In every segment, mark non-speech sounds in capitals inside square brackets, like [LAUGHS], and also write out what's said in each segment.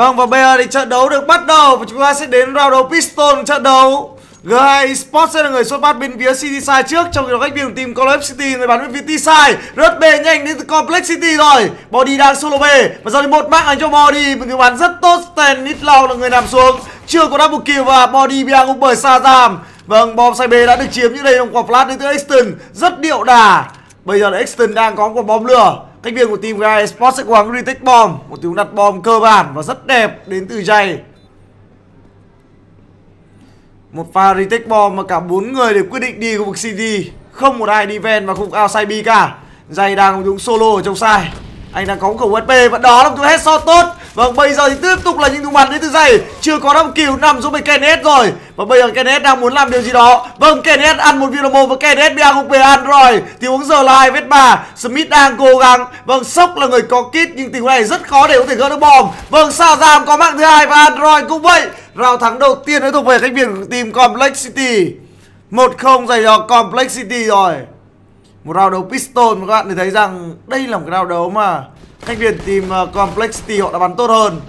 Vâng và bây giờ thì trận đấu được bắt đầu và chúng ta sẽ đến round đấu Piston trận đấu. G2 Esports sẽ là người xuất phát bên phía City Side trước, Trong khi đó khách viên team Collab City người bắn bên phía T-Side Rất bề nhanh đến từ Complex City rồi. Body đang solo về Và giờ thì một mạng dành cho Body. Một người bắn rất tốt, Stan Nitlau là người nằm xuống. Chưa có double kill và Body bị ung bởi Sazam Vâng bom side B đã được chiếm như đây trong quả flash đến từ Exton Rất điệu đà. Bây giờ là Exton đang có một bom lửa. Cách viên của team Guy Sports sẽ cố gắng retake bom. Một tiếng đặt bom cơ bản và rất đẹp đến từ Jay. Một pha retake bom mà cả bốn người đều quyết định đi khu vực CD Không một ai đi ven và khu vực outside B cả. Jay đang dùng solo ở trong sai anh đang có một khẩu USP và đó là một headshot tốt. Vâng bây giờ thì tiếp tục là những thùng bắn đến từ dây Chưa có đâm kill nằm xuống bên Kenneth rồi. Và bây giờ Kenneth đang muốn làm điều gì đó. Vâng Kenneth ăn một viên đồng một và Kenneth bị ăn về ăn rồi. Thì uống giờ là hai vết bà Smith đang cố gắng. Vâng Sốc là người có kit, nhưng tình huống này rất khó để có thể gỡ được bom. Vâng sao giảm có mạng thứ hai và Android cũng vậy. Rào thắng đầu tiên đã thuộc về khách viên của team Complexity 1-0 dành cho Complexity rồi. Một round đấu piston các bạn thấy rằng đây là một cái round đấu mà Thanh viên team ờ, Complexity họ đã bắn tốt hơn.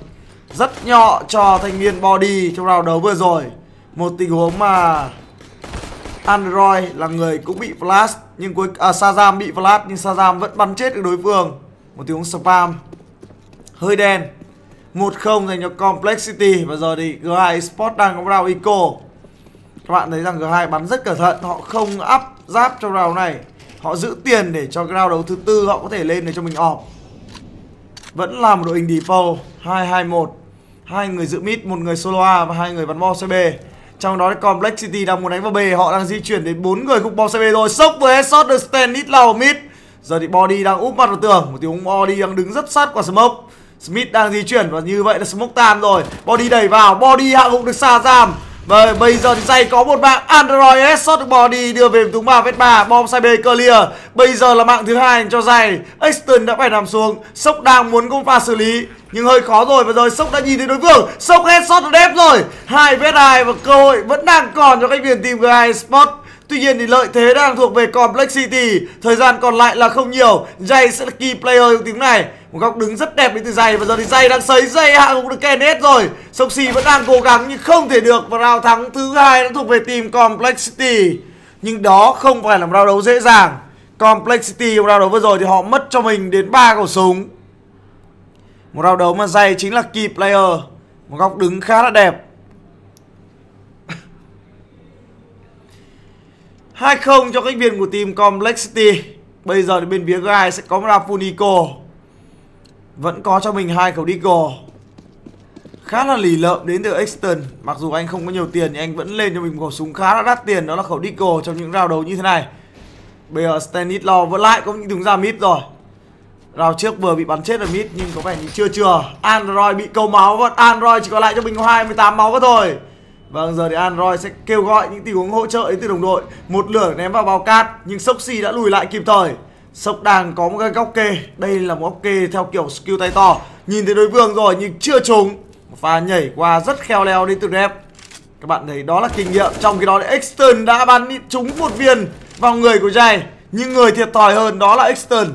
Rất nhọ cho thanh niên body trong round đấu vừa rồi. Một tình huống mà Android là người cũng bị flash Nhưng cuối à, Sazam bị flash nhưng Sazam vẫn bắn chết được đối phương. Một tình huống spam. Hơi đen. 1-0 dành cho Complexity Và giờ thì G2 Esports đang có round eco. Các bạn thấy rằng G2 bắn rất cẩn thận. Họ không áp giáp trong round này. Họ giữ tiền để cho cái round đấu thứ tư họ có thể lên để cho mình off. Vẫn là một đội hình default 221 hai người giữ mid, một người solo A và hai người bắn bo CB trong đó còn black City đang muốn đánh vào B, họ đang di chuyển đến bốn người khúc bo CB rồi. Sốc với headshot được stand ít lao mid. Giờ thì body đang úp mặt vào tường, một tiếng body đang đứng rất sát quả smoke. Smith đang di chuyển và như vậy là smoke tan rồi. Body đẩy vào, body hạ gục được xa giam và bây giờ thì say có một mạng Android s headshot được body đưa về túng ba vết ba bom sai B clear. Bây giờ là mạng thứ hai cho dày. Exton đã phải nằm xuống. Sốc đang muốn công pha xử lý nhưng hơi khó rồi, và rồi sốc đã nhìn thấy đối phương. Sốc headshot được đẹp rồi. Hai vết hai và cơ hội vẫn đang còn cho các viên team g hai Sport. Tuy nhiên thì lợi thế đang thuộc về Complex City. Thời gian còn lại là không nhiều. Jay sẽ là key player trong tiếng này. Một góc đứng rất đẹp đến từ Jay và giờ thì Jay đang sấy Jay hạ cũng được Kenneth rồi. Soxy vẫn đang cố gắng nhưng không thể được và rào thắng thứ hai đã thuộc về team Complexity nhưng đó không phải là một rào đấu dễ dàng. Complexity một rào đấu vừa rồi thì họ mất cho mình đến ba khẩu súng. Một rào đấu mà Jay chính là key player. Một góc đứng khá là đẹp. 2-0 cho cách viên của team Complexity Bây giờ thì bên phía gai sẽ có Rafunico, vẫn có cho mình hai khẩu Deagle Khá là lì lợm đến từ Exton. Mặc dù anh không có nhiều tiền nhưng anh vẫn lên cho mình một khẩu súng khá là đắt tiền. Đó là khẩu Deagle trong những rào đấu như thế này. Bây giờ Stanislaw vẫn lại có những đứng ra mid rồi. Rào trước vừa bị bắn chết ở mid nhưng có vẻ như chưa chưa Android bị câu máu và Android chỉ còn lại cho mình có 28 máu thôi. Vâng giờ thì Android sẽ kêu gọi những tình huống hỗ trợ đến từ đồng đội. Một lửa ném vào bao cát, nhưng Soxy đã lùi lại kịp thời. Sốc đang có một cái góc kê. Đây là một góc kê theo kiểu skill tay to. Nhìn thấy đối phương rồi nhưng chưa trúng. Một pha nhảy qua rất khéo léo đến từ đẹp Các bạn thấy đó là kinh nghiệm. Trong khi đó thì Exton đã bắn trúng một viên vào người của Jay. Nhưng người thiệt thòi hơn đó là Exton.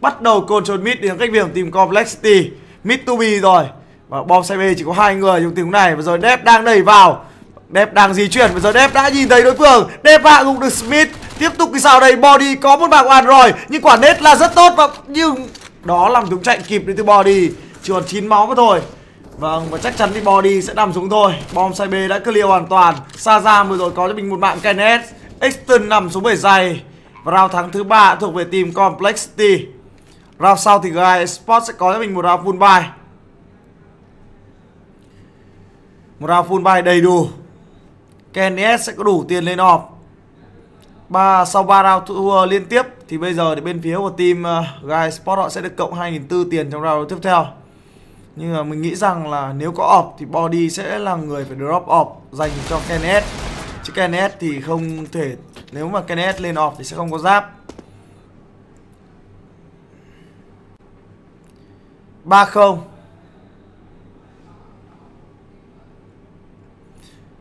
Bắt đầu control mid đến cách việc tìm Complexity. Mid to be rồi. Và bom xe b chỉ có hai người trong tình huống này Và rồi Dep đang đẩy vào. Đẹp đang di chuyển bây giờ Dep đã nhìn thấy đối phương. Dep hạ gục được Smith. Tiếp tục cái sao đây Body có một bảng oan rồi, Nhưng quả nết là rất tốt, và Nhưng đó làm chúng chạy kịp đến từ Body. Chỉ còn 9 máu mà thôi. Vâng và chắc chắn thì Body sẽ nằm xuống thôi. Bom sai B đã clear hoàn toàn. Sazam vừa rồi có cho mình một mạng Kenneth. Exton nằm xuống bể dày. Và round thắng thứ ba thuộc về team Complexity Round sau thì Guy Sports sẽ có cho mình một round full buy Một round full buy đầy đủ. Kenneth sẽ có đủ tiền lên off ba sau 3 round thua liên tiếp thì bây giờ thì bên phía của team ờ, uh, Guy Sport họ sẽ được cộng 2.400 tiền trong round tiếp theo. Nhưng mà mình nghĩ rằng là nếu có off thì Body sẽ là người phải drop off dành cho Kenneth. Chứ Kenneth thì không thể nếu mà Kenneth lên off thì sẽ không có giáp. 3-0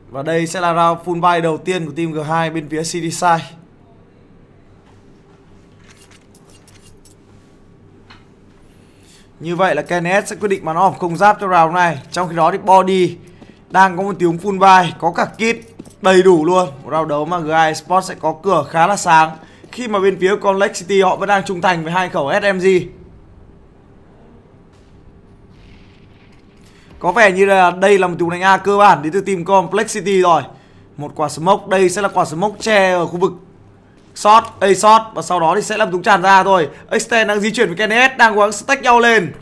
Và đây sẽ là round full buy đầu tiên của team G2 bên phía CD Side. Như vậy là Kenneth sẽ quyết định màn off không giáp cho round này. Trong khi đó thì Body đang có một tiếng full buy Có cả kit đầy đủ luôn. Một round đấu mà GI Sports sẽ có cửa khá là sáng. Khi mà bên phía Complexity họ vẫn đang trung thành với hai khẩu SMG Có vẻ như là đây là một tiếng đánh A cơ bản đến từ team Complexity rồi. Một quả smoke, đây sẽ là quả smoke che ở khu vực. Shot, A shot Và sau đó thì sẽ làm chúng tràn ra thôi Extend đang di chuyển với Kenneth, đang cố gắng stack nhau lên.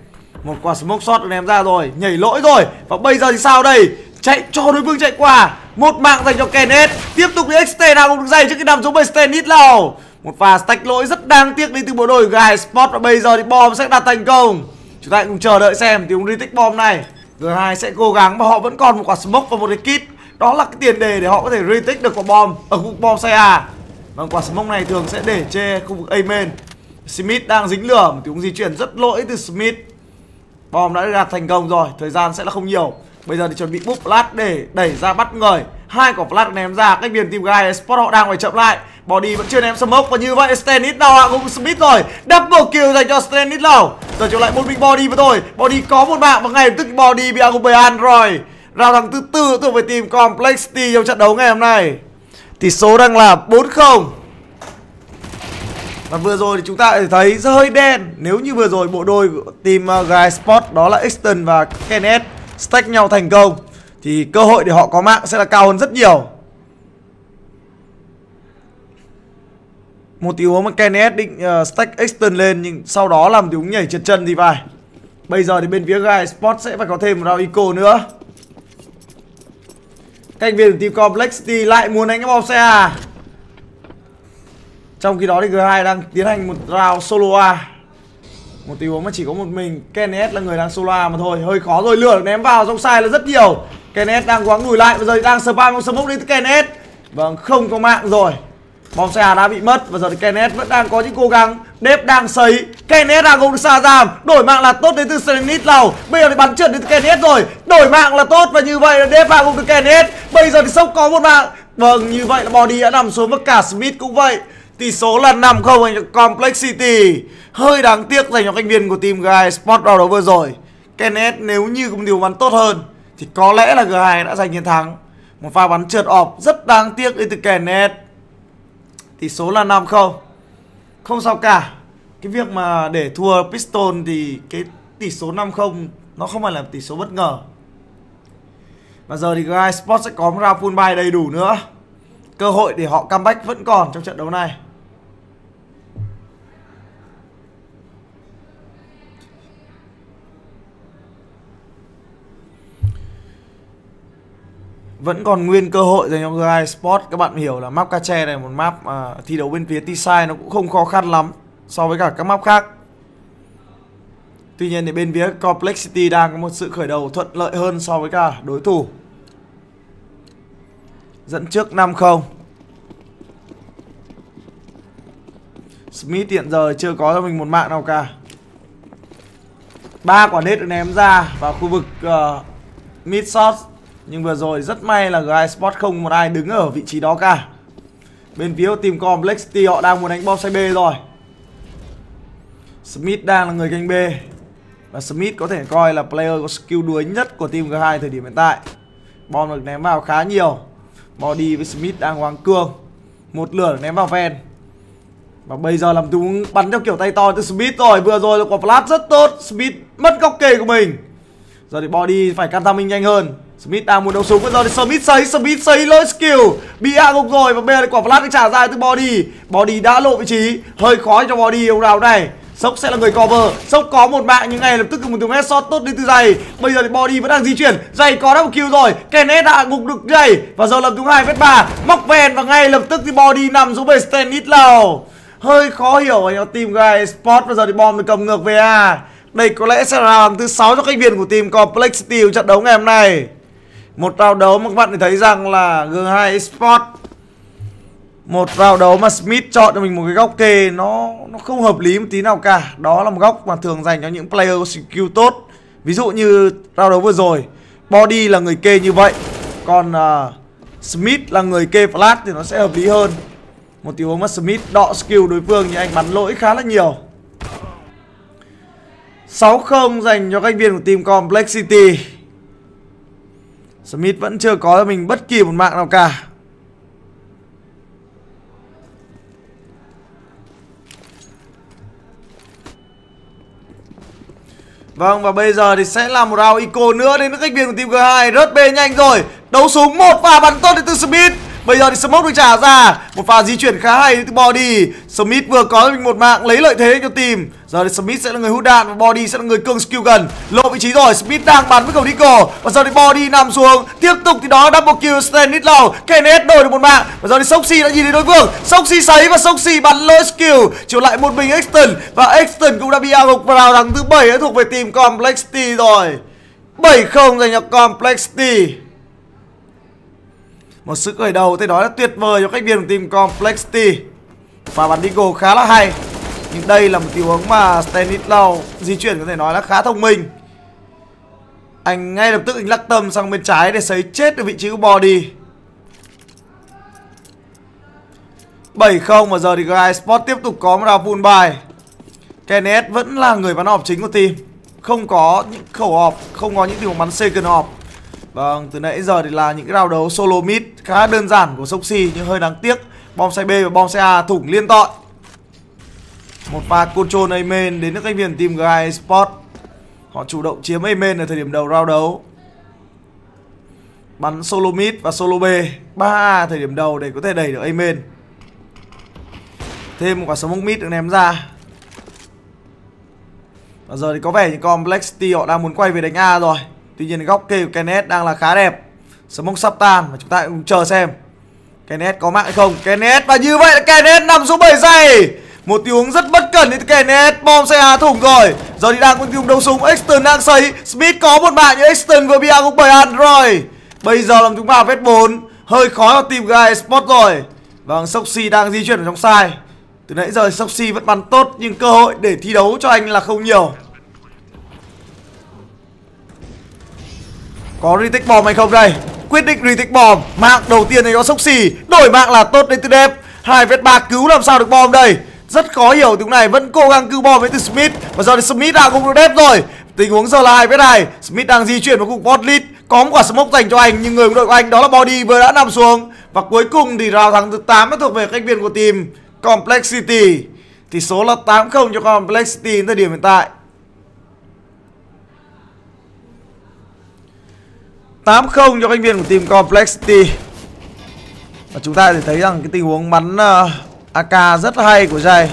Một quả smoke shot được ném ra rồi Nhảy lỗi rồi. Và bây giờ thì sao đây? Chạy cho đối phương chạy qua. Một mạng dành cho Kenneth Tiếp tục đi Extend nào cũng được dày trước khi nằm xuống bởi Sten ít nào Một pha stack lỗi rất đáng tiếc đi từ bộ đội Guy spot Và bây giờ thì bom sẽ đạt thành công. Chúng ta cùng chờ đợi xem tiếng retake bom này. G2 sẽ cố gắng mà họ vẫn còn một quả smoke và một cái kit. Đó là cái tiền đề để họ có thể retake được quả bom Ở khu vực bom xe A. Và quả smoke này thường sẽ để che khu vực A main Smith đang dính lửa, Một tiếng di chuyển rất lỗi từ Smith. Bom đã đạt thành công rồi, Thời gian sẽ là không nhiều. Bây giờ thì chuẩn bị búp lát để đẩy ra bắt người hai quả flash ném ra, cách biệt team guy spot họ đang phải chậm lại. Body vẫn chưa ném smoke và như vậy stanit nào cũng smith rồi. Double kill dành cho stanit nào giờ trở lại một mình body với tôi body có một mạng và ngay lập tức body bị hạ rồi. Rào thằng thứ tư thuộc về team complexity trong trận đấu ngày hôm nay. Tỷ số đang là 4-0 và vừa rồi thì chúng ta thấy hơi đen. Nếu như vừa rồi bộ đôi của team ờ, Guy Sport đó là Exton và Kenneth, stack nhau thành công thì cơ hội để họ có mạng sẽ là cao hơn rất nhiều. Một tình huống mà Kenneth định uh, stack Exton lên nhưng sau đó làm tình huống nhảy trượt chân thì phải. Bây giờ thì bên phía Guy Sport sẽ phải có thêm một round eco nữa. Canh viên của team thì lại muốn đánh cái bom xe à? Trong khi đó thì G2 đang tiến hành một round solo A một tình huống mà chỉ có một mình. Kenneth là người đang solo à mà thôi. Hơi khó rồi lửa ném vào trong sai là rất nhiều. Kenneth đang quáng lùi lại, bây giờ đang spam một smoke đến Kenneth. Vâng không có mạng rồi. Bom xe đã bị mất, và giờ thì Kenneth vẫn đang có những cố gắng. Đếp đang sấy, Kenneth đang không được xa giảm. Đổi mạng là tốt đến từ Serenit nào Bây giờ thì bắn trượt đến từ Kenneth rồi. Đổi mạng là tốt, và như vậy là Đếp vào cùng được Kenneth. Bây giờ thì sốc có một mạng. Vâng như vậy là Body đã nằm xuống và cả Smith cũng vậy. Tỷ số là 5-0 dành cho Complexity Hơi đáng tiếc dành cho thành viên của team Guy Sport vào đấu vừa rồi. Kenneth, nếu như có một điều bắn tốt hơn thì có lẽ là G2 đã giành chiến thắng. Một pha bắn trượt ọp rất đáng tiếc đi từ Kenneth Tỷ số là 5-0 Không. Sao cả. Cái việc mà để thua Piston thì cái tỷ số 5-0 nó không phải là tỷ số bất ngờ. Và giờ thì G2 Sport sẽ có một round full buy đầy đủ nữa. Cơ hội để họ comeback vẫn còn trong trận đấu này. Vẫn còn nguyên cơ hội dành cho Gai Sport. Các bạn hiểu là map Cache này một map mà thi đấu bên phía T-Side nó cũng không khó khăn lắm so với cả các map khác. Tuy nhiên thì bên phía Complexity đang có một sự khởi đầu thuận lợi hơn so với cả đối thủ. Dẫn trước 5-0 Smith hiện giờ chưa có cho mình một mạng nào cả. Ba quả nết được ném ra vào khu vực ờ, uh, mid shot nhưng vừa rồi rất may là Guy Sport không một ai đứng ở vị trí đó cả. Bên phía team Complexity họ đang muốn đánh bom xe B rồi. Smith đang là người canh B. Và Smith có thể coi là player có skill đuối nhất của team G2 thời điểm hiện tại. Bom được ném vào khá nhiều. Body với Smith đang hoang cương Một lửa được ném vào ven. Và bây giờ làm chúng bắn theo kiểu tay to từ Smith rồi. Vừa rồi là quả flash rất tốt. Smith mất góc kề của mình. Giờ thì Body phải can tham minh nhanh hơn. Smith đang muốn đấu súng bây giờ thì Smith sấy Smith sấy lỗi skill. Bị hạ gục rồi và bây giờ quả flash được trả ra từ body. Body đã lộ vị trí, hơi khó cho body ông nào này. Sốc sẽ là người cover. Sốc có một mạng nhưng ngay lập tức một tiếng headshot tốt đến từ giày. Bây giờ thì body vẫn đang di chuyển. Giày có double kill rồi. Kenneth đã gục được giày. Và giờ lần thứ hai vết bà Móc ven và ngay lập tức thì body nằm xuống về stand lầu Hơi khó hiểu ở team guy spot Bây giờ thì bom được cầm ngược về à Đây có lẽ sẽ là thứ sáu cho khách viên của team Complexity trận đấu ngày hôm nay một round đấu mà các bạn thấy rằng là G2 Esports một round đấu mà Smith chọn cho mình một cái góc kê nó nó không hợp lý một tí nào cả. Đó là một góc mà thường dành cho những player có skill tốt. Ví dụ như round đấu vừa rồi body là người kê như vậy còn uh, Smith là người kê flash thì nó sẽ hợp lý hơn. Một tình huống mà Smith đọ skill đối phương thì anh bắn lỗi khá là nhiều. 6-0 dành cho các viên của team Complexity. Smith vẫn chưa có cho mình bất kỳ một mạng nào cả. Vâng và bây giờ thì sẽ là một round eco nữa đến các khách viên của team G2 Rớt b nhanh rồi. Đấu súng một pha bắn tốt đến từ Smith. Bây giờ thì Smoke được trả ra. Một pha di chuyển khá hay từ Body. Smith vừa có mình một mạng, lấy lợi thế cho team. Giờ thì Smith sẽ là người hút đạn và Body sẽ là người cương skill gần. Lộ vị trí rồi, Smith đang bắn với cầu Nico Và giờ thì Body nằm xuống. Tiếp tục thì đó, double kill Stanley Low Kenneth đổi được một mạng. Và giờ thì Soxy đã nhìn thấy đối phương. Soxy sấy và Soxy bắn lỗi skill. Chiều lại một mình Exton. Và Exton cũng đã bị out vào thắng thứ bảy thuộc về team Complexity rồi. 7-0 dành cho Complexity một sự khởi đầu, tôi nói là tuyệt vời cho khách viên của team Complexity Và bắn Nico khá là hay. Nhưng đây là một tình huống mà Stanislaw di chuyển có thể nói là khá thông minh. Anh ngay lập tức anh lắc tâm sang bên trái để sấy chết được vị trí của body. 7-0 và giờ thì Guy Sport tiếp tục có một round full bài Kenneth vẫn là người bắn họp chính của team. Không có những khẩu họp, không có những tình huống bắn second họp. Vâng, từ nãy giờ thì là những cái round đấu solo mid khá đơn giản của Soxy nhưng hơi đáng tiếc. Bom xe B và bom xe A thủng liên tội. Một pha control A main đến nước anh viên team Gai Sport. Họ chủ động chiếm A main ở thời điểm đầu round đấu. Bắn solo mid và solo B 3A thời điểm đầu để có thể đẩy được A main. Thêm một quả smoke mid được ném ra. Và giờ thì có vẻ như Steel họ đang muốn quay về đánh A rồi. Tuy nhiên góc kê của Kenneth đang là khá đẹp Smoke sắp tan và chúng ta cũng chờ xem Kenneth có mạng hay không Kenneth và như vậy là Kenneth nằm xuống 7 giây một tình huống rất bất cẩn đến net Bom xe hạ thủng rồi. Giờ thì đang dùng đấu súng Exton đang xây. Smith có một mạng, nhưng Exton vừa bị A cũng bởi ăn rồi. Bây giờ làm chúng vào vết 4 Hơi khó là tìm Guy spot rồi. Vâng Soxy đang di chuyển ở trong sai Từ nãy giờ Soxy vẫn bắn tốt, Nhưng cơ hội để thi đấu cho anh là không nhiều. Có retake bomb hay không đây? Quyết định retake bomb Mạng đầu tiên này có Soxy Đổi mạng là tốt đến từ đẹp hai vết ba cứu làm sao được bom đây? Rất khó hiểu tiếng này Vẫn cố gắng cứu bom với từ Smith. Và giờ thì Smith đã cũng được đẹp rồi. Tình huống giờ là hai vết này. Smith đang di chuyển vào cục bot lead Có một quả smoke dành cho anh Nhưng người của đội của anh đó là Body vừa đã nằm xuống. Và cuối cùng thì rào thắng thứ 8 đã thuộc về khách viên của team Complexity. Thì số là 8-0 cho Complexity đến thời điểm hiện tại. 8-0 cho khách viên của team Complexity. Và chúng ta thể thấy rằng cái tình huống bắn uh, AK rất hay của Jay.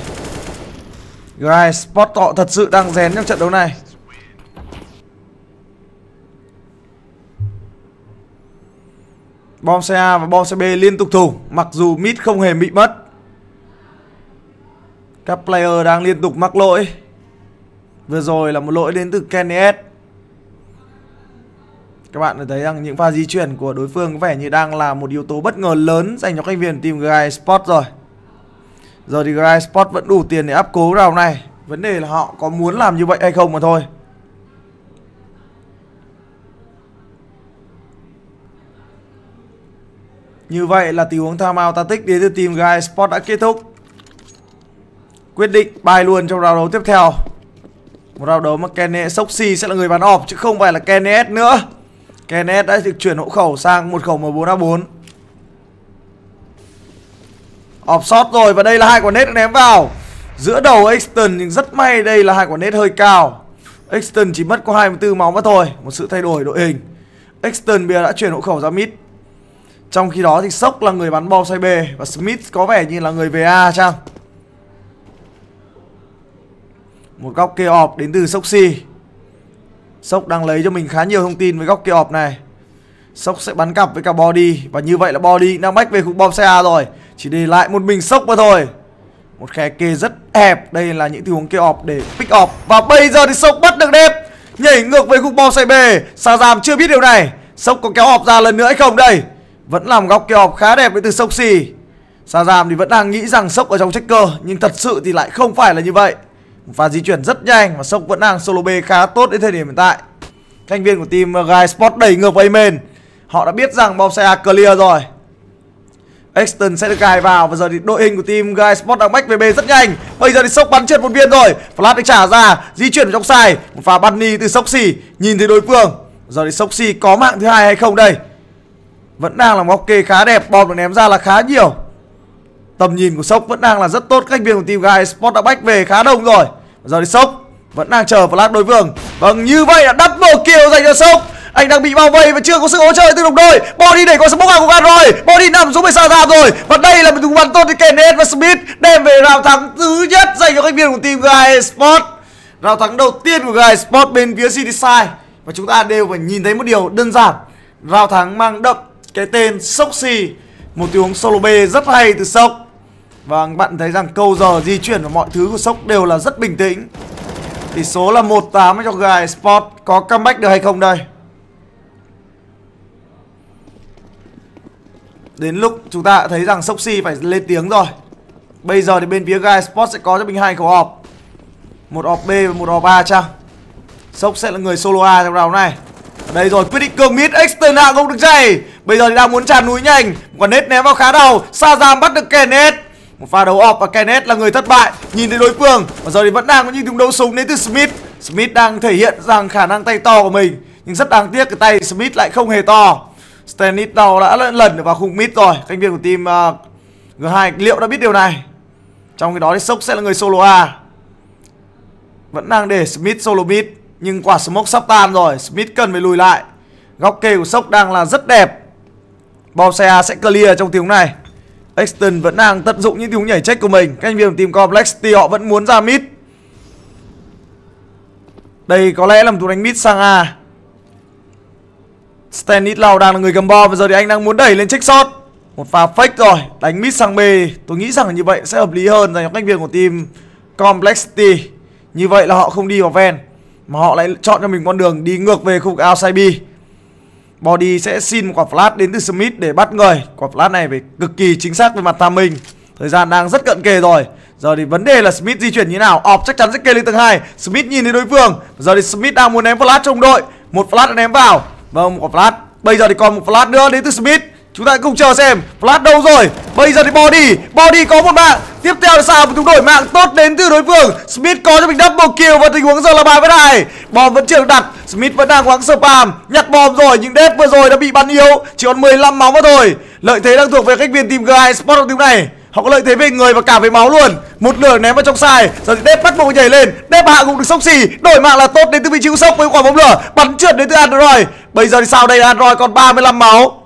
Guy spot họ thật sự đang rèn trong trận đấu này. Bom xe A và bom xe B liên tục thủng Mặc dù mid không hề bị mất. Các player đang liên tục mắc lỗi. Vừa rồi là một lỗi đến từ Kenny S. Các bạn thấy rằng những pha di chuyển của đối phương có vẻ như đang là một yếu tố bất ngờ lớn dành cho các viên team Guy Sport rồi. Giờ thì Grind Sport vẫn đủ tiền để áp cố round này. Vấn đề là họ có muốn làm như vậy hay không mà thôi. Như vậy là tình huống timeout tactic đến từ team guy Sport đã kết thúc. Quyết định bài luôn trong round đấu tiếp theo. Một round đấu mà Kenny Soxy sẽ là người bán off, chứ không phải là Kenny nữa. Kenneth đã được chuyển hộ khẩu sang một khẩu M4A4 Offshot rồi và đây là hai quả nét ném vào. Giữa đầu Exton nhưng rất may đây là hai quả nét hơi cao. Exton chỉ mất có 24 máu mà thôi, Một sự thay đổi đội hình. Exton bây giờ đã chuyển hộ khẩu ra mid. Trong khi đó thì Sốc là người bắn bom xoay B Và Smith có vẻ như là người về A chăng? Một góc kê ọp đến từ Sốc Si Sốc đang lấy cho mình khá nhiều thông tin với góc kê ọp này. Sốc sẽ bắn cặp với cả body Và như vậy là body đang bách về khu bom xe A rồi. Chỉ để lại một mình sốc mà thôi. Một khe kê rất hẹp, Đây là những tình huống kê ọp để pick off. Và bây giờ thì sốc bắt được đẹp Nhảy ngược về khúc bom xe B. Sa Giam chưa biết điều này. Sốc có kéo ọp ra lần nữa hay không đây? Vẫn làm góc kê ọp khá đẹp với từ sốc xì Sa Giam thì vẫn đang nghĩ rằng sốc ở trong checker Nhưng thật sự thì lại không phải là như vậy. Và di chuyển rất nhanh và sốc vẫn đang solo B khá tốt đến thời điểm hiện tại. Thành viên của team Guy Sport đẩy ngược vào main họ đã biết rằng bom xe A clear rồi. Exton sẽ được cài vào và giờ thì đội hình của team Guy Sport đang bách về bề rất nhanh. Bây giờ thì sốc bắn trượt một viên rồi. Flash được trả ra, di chuyển vào trong sai. Một pha bunny từ xì nhìn thấy đối phương. Giờ thì sốc xì có mạng thứ hai hay không đây? Vẫn đang là một kê khá đẹp, bom được ném ra là khá nhiều. Tầm nhìn của Sốc vẫn đang là rất tốt, cách viên của team Guy Sport đã bách về khá đông rồi. Giờ thì Sốc vẫn đang chờ flash đối phương. Vâng, như vậy là double kill dành cho Sốc anh đang bị bao vây và chưa có sự hỗ trợ từ đồng đội. Body để có smoke hàng của bạn rồi. Body nằm xuống bên xa giảm rồi. Và đây là một bàn bắn tốt thì Kenneth và Smith, đem về rào thắng thứ nhất dành cho các viên của team Guy Sport. Rào thắng đầu tiên của Guy Sport bên phía city side. Và chúng ta đều phải nhìn thấy một điều đơn giản. Rào thắng mang đậm cái tên Soxy một tình huống solo B rất hay từ Sốc và vâng, bạn thấy rằng câu giờ di chuyển và mọi thứ của Sốc đều là rất bình tĩnh. Tỷ số là 1-8 cho Guy Sport. Có comeback được hay không đây? Đến lúc chúng ta đã thấy rằng Soxy phải lên tiếng rồi. Bây giờ thì bên phía Guy Sport sẽ có cho mình hai khẩu họp. Một họp B và một họp A chăng? Sốc sẽ là người solo A trong round này. Đây rồi, quyết định cường mid Extern hạ không được dày Bây giờ thì đang muốn tràn núi nhanh. Còn nết ném vào khá đầu Sazam bắt được Kenneth. Một pha đấu off và Kenneth là người thất bại. Nhìn thấy đối phương Và giờ thì vẫn đang có những tiếng đấu súng đến từ Smith. Smith đang thể hiện rằng khả năng tay to của mình. Nhưng rất đáng tiếc cái tay Smith lại không hề to. Stanislaw đã lần lần vào khung mid rồi. Cánh viên của team à, uh, G2 liệu đã biết điều này? Trong khi đó thì Sốc sẽ là người solo A. Vẫn đang để Smith solo mid Nhưng quả smoke sắp tan rồi. Smith cần phải lùi lại. Góc kê của Sốc đang là rất đẹp. Bom xe A sẽ clear trong tiếng này. Exton vẫn đang tận dụng những tiếng nhảy check của mình. Các anh viên của team Complex thì họ vẫn muốn ra mid. Đây có lẽ là một thủ đánh mid sang A. Stanislaw đang là người cầm bo Và giờ thì anh đang muốn đẩy lên check shot. Một pha fake rồi, Đánh mid sang B. Tôi nghĩ rằng như vậy sẽ hợp lý hơn dành cho các viên của team Complexity Như vậy là họ không đi vào ven, Mà họ lại chọn cho mình con đường đi ngược về khu vực outside B Body sẽ xin một quả flash đến từ Smith để bắt người. Quả flash này phải cực kỳ chính xác về mặt timing Thời gian đang rất cận kề rồi. Giờ thì vấn đề là Smith di chuyển như nào? Off chắc chắn sẽ kê lên tầng 2 Smith nhìn thấy đối phương. Giờ thì Smith đang muốn ném flash trong đội. Một flash đã ném vào. Vâng một quả flash. Bây giờ thì còn một flash nữa, đến từ Smith. Chúng ta cùng chờ xem Flash đâu rồi. Bây giờ thì Body Body có một mạng. Tiếp theo là sao? Chúng đổi mạng tốt đến từ đối phương. Smith có cho mình double kill và tình huống giờ là bài với này. Bom vẫn chưa được đặt. Smith vẫn đang quáng spam. Nhặt bom rồi nhưng Death vừa rồi đã bị bắn yếu. Chỉ còn 15 máu mà thôi. Lợi thế đang thuộc về khách viên team G2 Sport trong team này. Họ có lợi thế về người và cả về máu luôn. Một lửa ném vào trong sai. Giờ thì Death bắt buộc nhảy lên. Death hạ cũng được sốc xì. Đổi mạng là tốt đến từ vị trí sốc với quả bóng lửa. Bắn trượt đến từ Android. Bây giờ thì sao? Đây Android còn 35 máu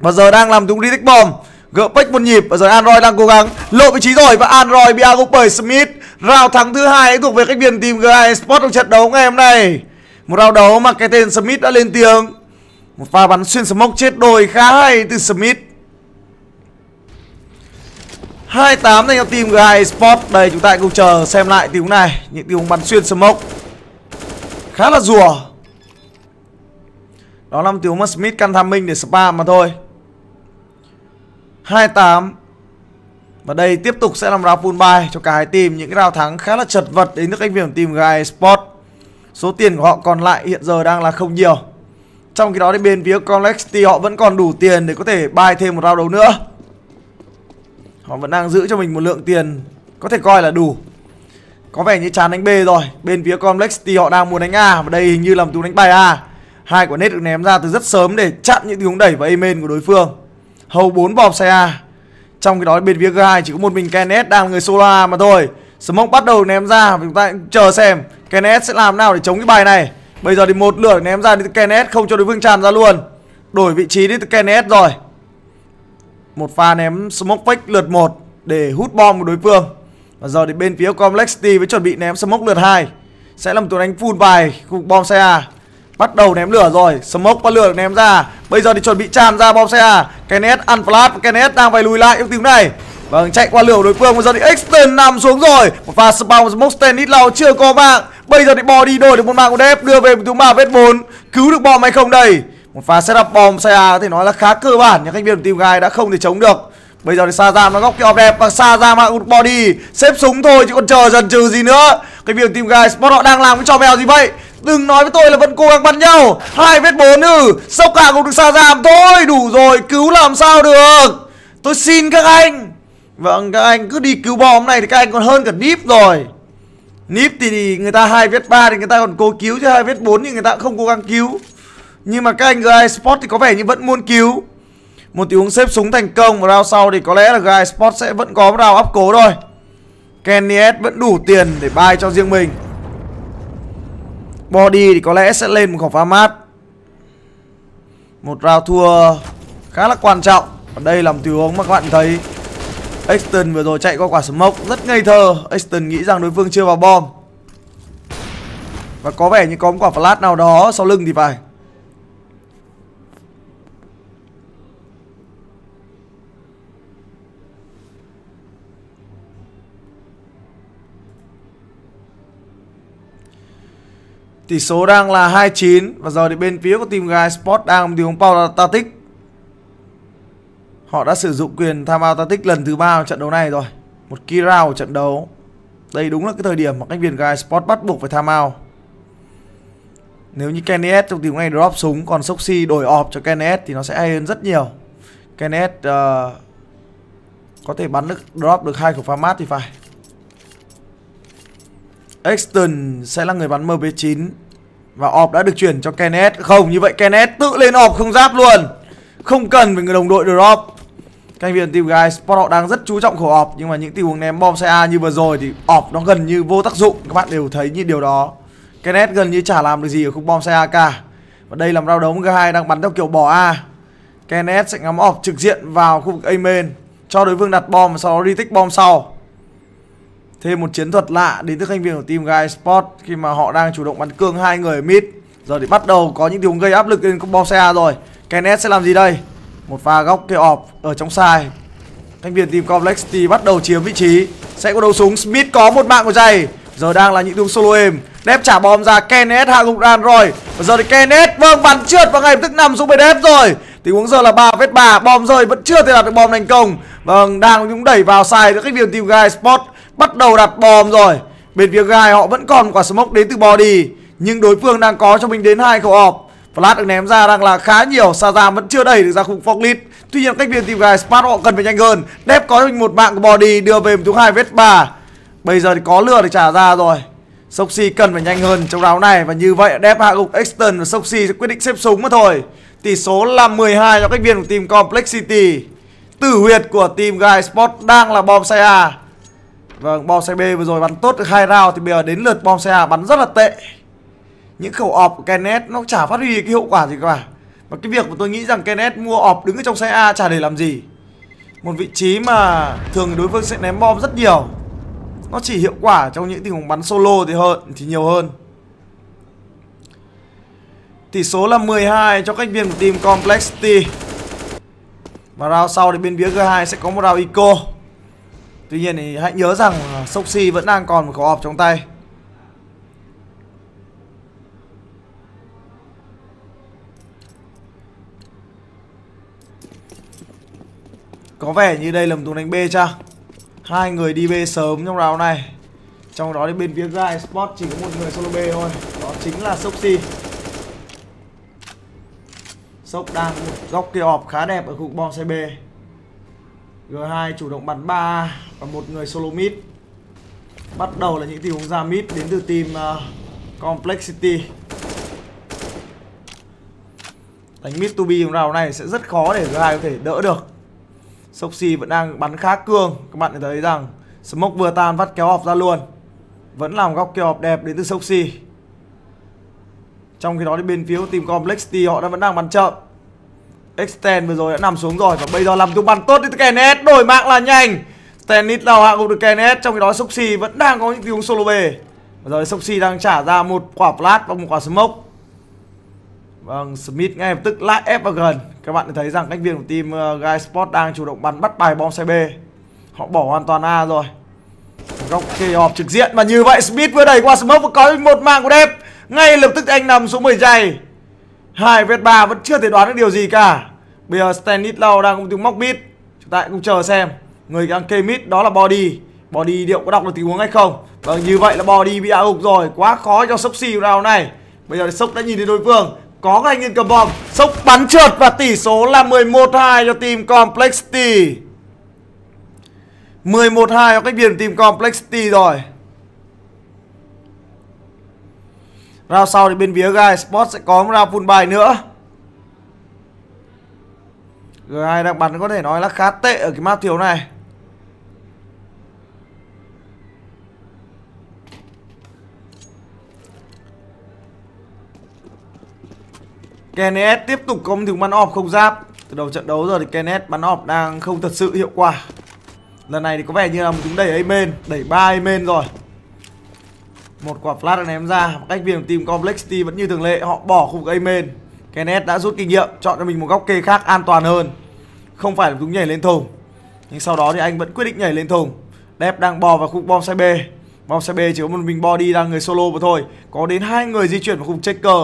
và giờ đang làm đúng detect bomb Gỡ bách một nhịp. Và giờ Android đang cố gắng lộ vị trí rồi. Và Android bị áp bởi Smith. Rào thắng thứ hai thuộc về khách viên team G2 Sport trong trận đấu ngày hôm nay. Một rào đấu mà cái tên Smith đã lên tiếng. Một pha bắn xuyên smoke chết đôi khá hay từ Smith. 28 dành cho team G2 Sport. Đây, chúng ta cùng chờ xem lại tiếng này. Những tiếng bắn xuyên smoke Khá là rùa. Đó là một tiếng mất Smith căn tham minh để spam mà thôi. 28 Và đây tiếp tục sẽ làm round full buy cho cả hai team. Những cái round thắng khá là chật vật đến nước anh viên team Gai Sport. Số tiền của họ còn lại hiện giờ đang là không nhiều. Trong khi đó thì bên phía Complex thì họ vẫn còn đủ tiền để có thể buy thêm một round đấu nữa. Họ vẫn đang giữ cho mình một lượng tiền có thể coi là đủ. Có vẻ như chán đánh B rồi. Bên phía Complex thì họ đang muốn đánh A Và đây hình như là một tú đánh bài A. Hai quả nét được ném ra từ rất sớm để chặn những tiếng đẩy và amen của đối phương. Hầu 4 bom xe A. Trong cái đó bên phía G2 chỉ có một mình Kenneth đang là người solo mà thôi. Smoke bắt đầu ném ra, chúng ta chờ xem Kenneth sẽ làm nào để chống cái bài này. Bây giờ thì một lửa ném ra thì Kenneth không cho đối phương tràn ra luôn. Đổi vị trí đi từ Kenneth rồi. Một pha ném smoke fake lượt 1 Để hút bom của đối phương. Và giờ thì bên phía Complexity với chuẩn bị ném smoke lượt 2 Sẽ là một tuần đánh full bài khu bom xe A. Bắt đầu ném lửa rồi. Smoke bắt lửa ném ra. Bây giờ thì chuẩn bị tràn ra bom xe à. Kenneth ăn flash. Kenneth đang phải lùi lại. Trong tiếng này. Vâng chạy qua lửa đối phương. Bây giờ thì Exton nằm xuống rồi. Và spawn smoke stand ít lâu, chưa có mạng. Bây giờ thì bò đi đổi được một mạng của Dev Đưa về một thứ ba vết 4 Cứu được bom hay không đây? Một pha setup bom xe à có thể nói là khá cơ bản. Nhưng khách viên của team gai đã không thể chống được. Bây giờ thì Sazam nó góc kia đẹp. Và Sazam hạ body. Xếp súng thôi, chứ còn chờ dần trừ gì nữa. Cái việc tìm guys bọn họ đang làm cái trò mèo gì vậy? Đừng nói với tôi là vẫn cố gắng bắn nhau. Hai vết bốn ừ Sốc cả cũng được xa giảm. Thôi đủ rồi cứu làm sao được. Tôi xin các anh. Vâng các anh cứ đi cứu bom này thì các anh còn hơn cả Nip rồi. Nip thì, người ta hai vết ba thì người ta còn cố cứu chứ hai vết bốn thì người ta cũng không cố gắng cứu. Nhưng mà các anh GI Sport thì có vẻ như vẫn muốn cứu. Một tiếng xếp súng thành công Và round sau thì có lẽ là GI Sport sẽ vẫn có một round áp cố thôi. Kenny S vẫn đủ tiền để buy cho riêng mình. Body thì có lẽ sẽ lên một khẩu pha mát Một round thua khá là quan trọng. Ở đây là một tình huống mà các bạn thấy. Exton vừa rồi chạy qua quả smoke, rất ngây thơ. Exton nghĩ rằng đối phương chưa vào bom. Và có vẻ như có một quả flash nào đó sau lưng thì phải. Tỷ số đang là 29 Và giờ thì bên phía của team Guy Sport đang một tiếng Power Tactics Họ đã sử dụng quyền tham vào Tatic lần thứ ba trận đấu này rồi. Một key round của trận đấu. Đây đúng là cái thời điểm mà cách viên Guy Sport bắt buộc phải tham vào, Nếu như Kenneth trong tình huống này drop súng Còn Soxy đổi off cho Kenneth thì nó sẽ hay hơn rất nhiều. Kenneth uh, ờ, có thể bắn được drop được hai khẩu pha mát thì phải. Exton sẽ là người bắn MP9 Và off đã được chuyển cho Kenneth. Không, như vậy Kenneth tự lên off không giáp luôn. Không cần phải người đồng đội drop. Các anh viên team guys Sport họ đang rất chú trọng khẩu ọp nhưng mà những tình huống ném bom xe A như vừa rồi thì ọp nó gần như vô tác dụng. Các bạn đều thấy như điều đó. Kenneth gần như chả làm được gì ở khung bom xe A cả. Và đây là một đấu G2 đang bắn theo kiểu bỏ A. Kenneth sẽ ngắm ọp trực diện vào khu vực A main cho đối phương đặt bom và sau đó retake bom sau thêm một chiến thuật lạ đến từ thành viên của team guy Sport khi mà họ đang chủ động bắn cương hai người ở mid. Giờ thì bắt đầu có những tình huống gây áp lực lên khung xe rồi. Kenneth sẽ làm gì đây? Một pha góc kêu ọp ở trong sai Thành viên team Complexity bắt đầu chiếm vị trí. Sẽ có đấu súng. Smith có một mạng của giày. Giờ đang là những tiếng solo êm. Đép trả bom ra. Kenneth hạ gục đàn rồi. Và giờ thì Kenneth vâng bắn trượt và ngay lập tức nằm xuống bên đép rồi. Tình huống giờ là ba vết 3 Bom rơi vẫn chưa thể đạt được bom thành công. Vâng đang cũng đẩy vào sai được khách viên team Guy Sport. Bắt đầu đặt bom rồi. Bên phía gai họ vẫn còn quả smoke đến từ body, Nhưng đối phương đang có cho mình đến hai khẩu ọp Flash được ném ra đang là khá nhiều Shazam vẫn chưa đẩy được ra khung Forklift. Tuy nhiên, cách viên tìm gai Spark họ cần phải nhanh hơn. Đép có mình một mạng của body, đưa về một thứ hai vết bà Bây giờ thì có lừa để trả ra rồi. Soxy cần phải nhanh hơn trong round này Và như vậy Đép hạ gục Exton và Soxy sẽ quyết định xếp súng mà thôi. Tỷ số là 12 cho cách viên của team Complexity. Tử huyệt của team Guy Sport đang là bom xe A Vâng, bom xe B vừa rồi bắn tốt được hai round Thì bây giờ đến lượt bom xe A bắn rất là tệ. Những khẩu ọp của Kenneth nó chả phát huy cái hiệu quả gì cả. Và cái việc mà tôi nghĩ rằng Kenneth mua ọp đứng ở trong xe A chả để làm gì. Một vị trí mà thường đối phương sẽ ném bom rất nhiều. Nó chỉ hiệu quả trong những tình huống bắn solo thì hơn thì nhiều hơn. Tỷ số là 12 cho cách viên của team Complexity. Và round sau thì bên phía G2 sẽ có một round eco. Tuy nhiên thì hãy nhớ rằng Soxy vẫn đang còn một khẩu ọp trong tay. Có vẻ như đây là một túng đánh B cha Hai người đi B sớm trong round này. Trong đó thì bên phía Guy Sport chỉ có một người solo B thôi. Đó chính là Soxy Sốc đang một góc kia ọp khá đẹp ở khu bom xe B. G2 chủ động bắn 3 Và một người solo mid. Bắt đầu là những tình huống ra mid đến từ team uh, Complexity. Đánh mid to B trong round này sẽ rất khó để G2 có thể đỡ được. Soxy vẫn đang bắn khá cương Các bạn thấy rằng Smoke vừa tan vắt kéo off ra luôn. Vẫn làm góc kéo off đẹp đến từ Soxy Trong khi đó thì bên phía team Complexity họ đã vẫn đang bắn chậm. Extend vừa rồi đã nằm xuống rồi Và bây giờ làm tung bắn tốt đi từ Kenneth. Đổi mạng là nhanh. Stenit lao hạ gục được Kenneth. Trong khi đó Soxy vẫn đang có những tiếng solo về Và giờ Soxy đang trả ra một quả flash và một quả smoke. Vâng, Smith ngay lập tức lại ép vào gần. Các bạn thấy rằng cách viên của team ờ, uh, Guy Sport đang chủ động bắn bắt bài bom xe B. Họ bỏ hoàn toàn A rồi. Góc kê họp trực diện. Mà như vậy Smith vừa đẩy qua smoke và có một mạng của đẹp Ngay lập tức anh nằm xuống 10 giày hai vết ba vẫn chưa thể đoán được điều gì cả. Bây giờ Stanislau đang cùng tiếng móc mid Chúng ta cũng chờ xem Người đang kê mid đó là Body. Body liệu có đọc được tình huống hay không? Vâng như vậy là Body bị hạ gục rồi. Quá khó cho Soxy round này. Bây giờ Sốc đã nhìn thấy đối phương. Có cái anh cầm bom. Sốc bắn trượt và tỷ số là 11-2 cho team Complexity. 11-2 cho cách biệt team Complexity rồi. Round sau thì bên phía Gai Sport sẽ có một round full bài nữa. G2 đang bắn có thể nói là khá tệ ở cái map thiếu này. Kenneth tiếp tục có một thứ bắn off không giáp. Từ đầu trận đấu rồi thì Kenneth bắn off đang không thật sự hiệu quả. Lần này thì có vẻ như là một chúng đẩy Amen Đẩy 3 Amen rồi. Một quả flash này ném ra Cách viên của team Complexity vẫn như thường lệ, Họ bỏ khu vực Amen Kenneth đã rút kinh nghiệm, Chọn cho mình một góc kê khác an toàn hơn. Không phải là chúng nhảy lên thùng. Nhưng sau đó thì anh vẫn quyết định nhảy lên thùng. Đẹp đang bò vào khu bom xe B. Bom xe B chỉ có một mình body đang người solo mà thôi. Có đến hai người di chuyển vào khu checker.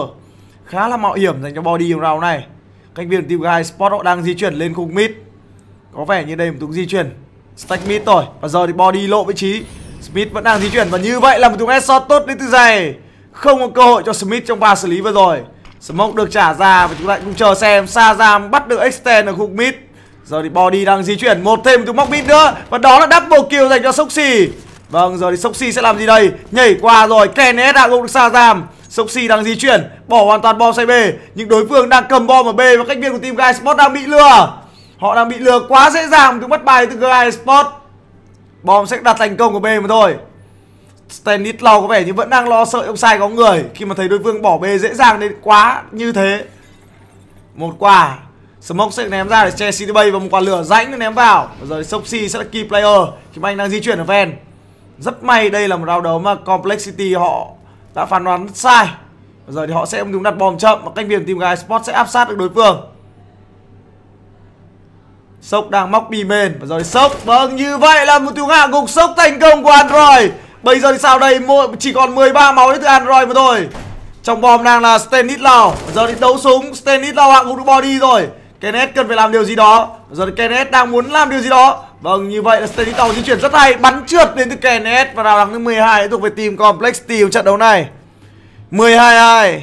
Khá là mạo hiểm dành cho body trong round này. Cánh viên team guy spot họ đang di chuyển lên khu mid. Có vẻ như đây một túng di chuyển. Stack mid rồi và giờ thì body lộ vị trí smith vẫn đang di chuyển và như vậy là một túng headshot tốt đến từ giày. Không có cơ hội cho smith trong ba xử lý vừa rồi. Smoke được trả ra và chúng ta cũng chờ xem Sazam bắt được extend ở khu mid. Giờ thì body đang di chuyển một thêm một túng móc mid nữa và đó là double kill dành cho soxy vâng giờ thì soxy sẽ làm gì đây? Nhảy qua rồi kenneth hạ gục được Sazam Soxy đang di chuyển, Bỏ hoàn toàn bom sai B Nhưng đối phương đang cầm bom ở B Và cách viên của team Guy Sport đang bị lừa. Họ đang bị lừa quá dễ dàng Từ bắt bài từ Guy Sport. Bom sẽ đặt thành công của B mà thôi. Stanislau có vẻ như vẫn đang lo sợ ông sai có người. Khi mà thấy đối phương bỏ B dễ dàng đến quá như thế. Một quả. Smoke sẽ ném ra để che City Bay và một quả lửa rãnh ném vào. Và giờ Soxy sẽ là key player. Khi mà anh đang di chuyển ở ven. Rất may đây là một round đấu mà Complexity họ đã phán đoán sai. Bây giờ thì họ sẽ đúng đặt bom chậm và canh biển tìm gái sport sẽ áp sát được đối phương sốc đang móc bì mền. Và rồi sốc vâng như vậy là một tiếng hạ gục sốc thành công của android. Bây giờ thì sao đây? Chỉ còn 13 máu đến từ android mà thôi. Trong bom đang là Stanislau giờ thì đấu súng Stanislau hạ gục được body rồi. Kenneth cần phải làm điều gì đó. Giờ thì Kenneth đang muốn làm điều gì đó. Vâng, như vậy là Stanislau di chuyển rất hay. Bắn trượt đến từ Kenneth Và đào đẳng thứ 12 thuộc về team Complex Steel trận đấu này. 12-2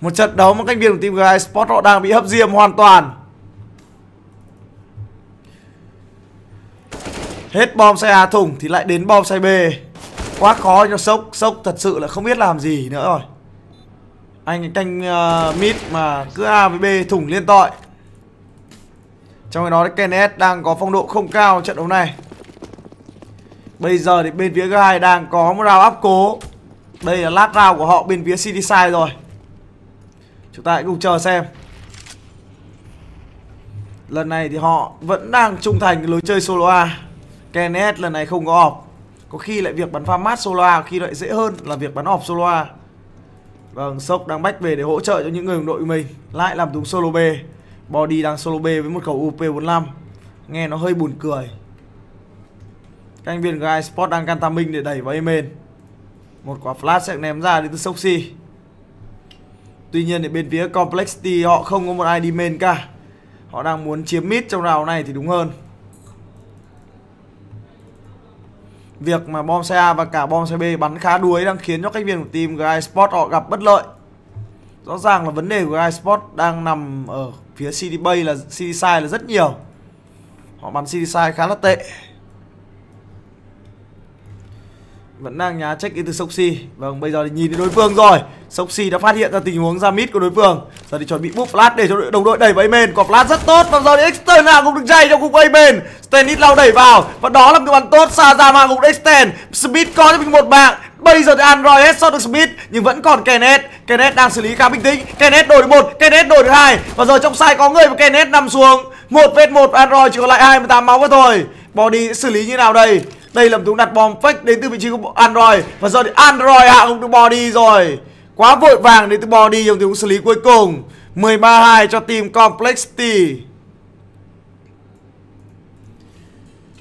Một trận đấu mà cách biệt của team GI Sport họ đang bị hấp diêm hoàn toàn. Hết bom xe A thùng thì lại đến bom xe B. Quá khó cho sốc Sốc thật sự là không biết làm gì nữa rồi. Anh canh ờ, uh, mid mà cứ A với B thủng liên tội. Trong khi đó thì Kenneth đang có phong độ không cao trận đấu này. Bây giờ thì bên phía gai đang có một round áp cố. Đây là last round của họ bên phía City Side rồi. Chúng ta hãy cùng chờ xem. Lần này thì họ vẫn đang trung thành lối chơi solo A. Kenneth lần này không có off Có khi lại việc bắn pha mát solo A khi lại dễ hơn là việc bắn off solo A. Vâng, Sốc đang bách về để hỗ trợ cho những người đồng đội mình Lại làm đúng solo B. Body đang solo B với một khẩu UP45 Nghe nó hơi buồn cười. Các anh viên gai Sport đang can minh để đẩy vào Emen Một quả flash sẽ ném ra đến từ Soxy Tuy nhiên thì bên phía Complexity họ không có một ai đi main cả. Họ đang muốn chiếm mid trong round này thì đúng hơn. Việc mà bom xe A và cả bom xe B bắn khá đuối đang khiến cho cách viên của team Guy Sport họ gặp bất lợi. Rõ ràng là vấn đề của iSport đang nằm ở phía CD Bay là CD Side là rất nhiều. Họ bắn CD Side khá là tệ. Vẫn đang nhá, check in từ Soxy Vâng bây giờ thì nhìn thấy đối phương rồi. Soxy đã phát hiện ra tình huống ra mid của đối phương. Giờ thì chuẩn bị búp flash để cho đội, đồng đội đẩy vào Amen Quả flash rất tốt, và giờ thì Extern hạ cũng được dày trong cục Amen Stenit lao đẩy vào, Và đó là một bàn tốt. Xa ra mà cũng Extend Smith có cho mình một mạng. Bây giờ thì Android headshot được Smith, Nhưng vẫn còn Kenneth. Kenneth đang xử lý khá bình tĩnh. Kenneth đổi được một, Kenneth đổi được hai. Và giờ trong sai có người và Kenneth nằm xuống. Một vết một, Android chỉ còn lại 28 máu nữa thôi. Body xử lý như nào đây? Đây là một thúng đặt bom fake đến từ vị trí của Android. Và giờ thì Android hạ không được body rồi. Quá vội vàng đến từ body trong tình xử lý cuối cùng. 13-2 cho team Complexity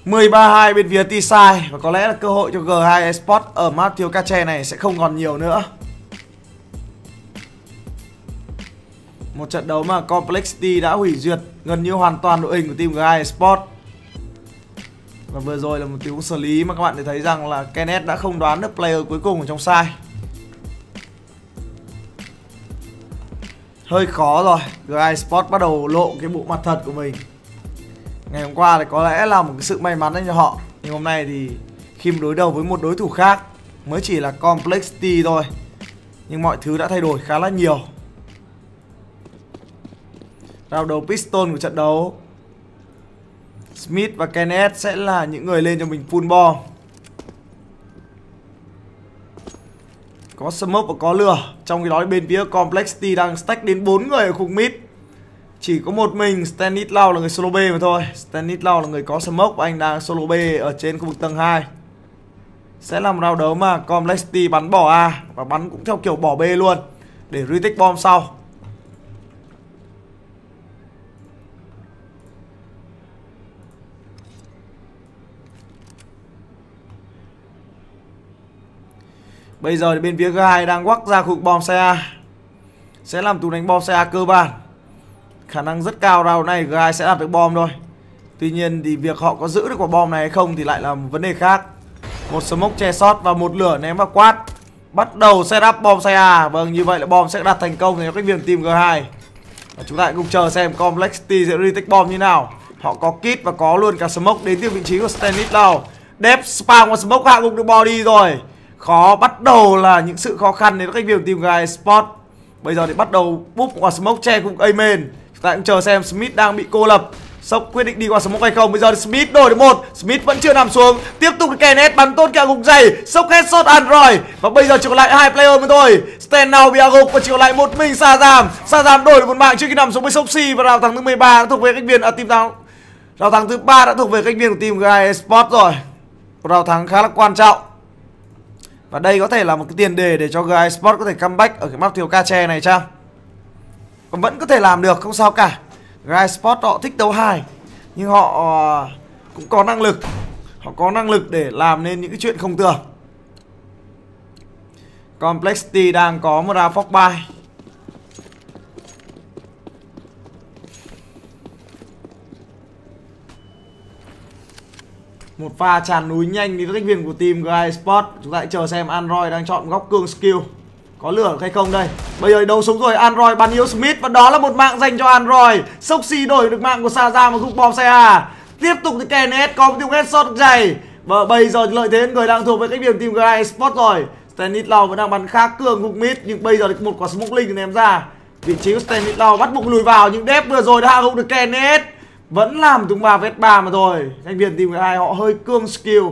13-2 bên phía T-Side. Và có lẽ là cơ hội cho G2 Esports ở Matthew Cache này sẽ không còn nhiều nữa. Một trận đấu mà Complexity đã hủy duyệt gần như hoàn toàn đội hình của team G2 Esports và vừa rồi là một tiếng xử lý mà các bạn thấy rằng là Kenneth đã không đoán được player cuối cùng ở trong sai Hơi khó rồi G2 bắt đầu lộ cái bộ mặt thật của mình Ngày hôm qua thì có lẽ là một cái sự may mắn cho họ, Nhưng hôm nay thì khi đối đầu với một đối thủ khác, mới chỉ là complexity thôi. Nhưng mọi thứ đã thay đổi khá là nhiều. Rao đầu piston của trận đấu Smith và Kenneth sẽ là những người lên cho mình full bom Có smoke và có lửa. Trong khi đó, bên phía Complexity đang stack đến 4 người ở khu mid. Chỉ có một mình Stanislaw là người solo B mà thôi. Stanislaw là người có smoke và anh đang solo B ở trên khu vực tầng 2 Sẽ là một round đấu mà Complexity bắn bỏ A Và bắn cũng theo kiểu bỏ B luôn. Để retake bom sau. Bây giờ thì bên phía G2 đang quắc ra khu vực bom xe A. Sẽ làm tù đánh bom xe A cơ bản. Khả năng rất cao round này G2 sẽ làm được bom thôi. Tuy nhiên thì việc họ có giữ được quả bom này hay không thì lại là một vấn đề khác. Một smoke che sót và một lửa ném vào quát. Bắt đầu setup bom xe A. Vâng như vậy là bom sẽ đặt thành công theo cách viên team G2 và Chúng ta cùng chờ xem Complexity sẽ retake bom như nào. Họ có kit và có luôn cả smoke đến từ vị trí của Stanislaw Dep spam và smoke hạ gục được body rồi khó bắt đầu là những sự khó khăn đến các việc tìm Gai spot bây giờ thì bắt đầu búp qua smoke, che cùng amen chúng ta cũng chờ xem smith đang bị cô lập. Sốc quyết định đi qua smoke hay không? Bây giờ Smith đổi được một. Smith vẫn chưa nằm xuống. Tiếp tục Kenneth bắn tôn kẹo gục dày. Sốc headshot Android. Và bây giờ chỉ còn lại hai player mới thôi. Stand now bị gục Và chỉ còn lại một mình Sa Giảm Sa Giảm đổi được một mạng trước khi nằm xuống với Soxy Và rào thắng thứ 13 đã thuộc về cách viên ở team thắng Rào thắng thứ ba đã thuộc về cách viên của team Gai Sport rồi. Rào thắng khá là quan trọng và đây có thể là một cái tiền đề để cho GI Sport có thể comeback ở cái map thiếu ca tre này chăng? Còn vẫn có thể làm được, không sao cả. GI Sport họ thích đấu hài nhưng họ ờ, cũng có năng lực. Họ có năng lực để làm nên những cái chuyện không tưởng. Complexity đang có một ra Fox 3 một pha tràn núi nhanh đi các viên của team GI Sport. Chúng ta hãy chờ xem Android đang chọn góc cương skill. Có lửa hay không đây? Bây giờ đấu súng rồi. Android bắn yếu Smith Và đó là một mạng dành cho Android. Soxy đổi được mạng của Saza một khúc bom xe à Tiếp tục thì KNS có một tiếng headshot dày. Và bây giờ lợi thế người đang thuộc với cách điểm team Guy Sport rồi. Stanislaw vẫn đang bắn khá cường khúc mid, Nhưng bây giờ thì một quả smoke link ném ra. Vị trí của Stanislaw bắt buộc lùi vào, Nhưng Dep vừa rồi đã hạ gục được KNS vẫn làm tung ba vết ba mà thôi. Thanh Viên tìm hai họ hơi cương skill.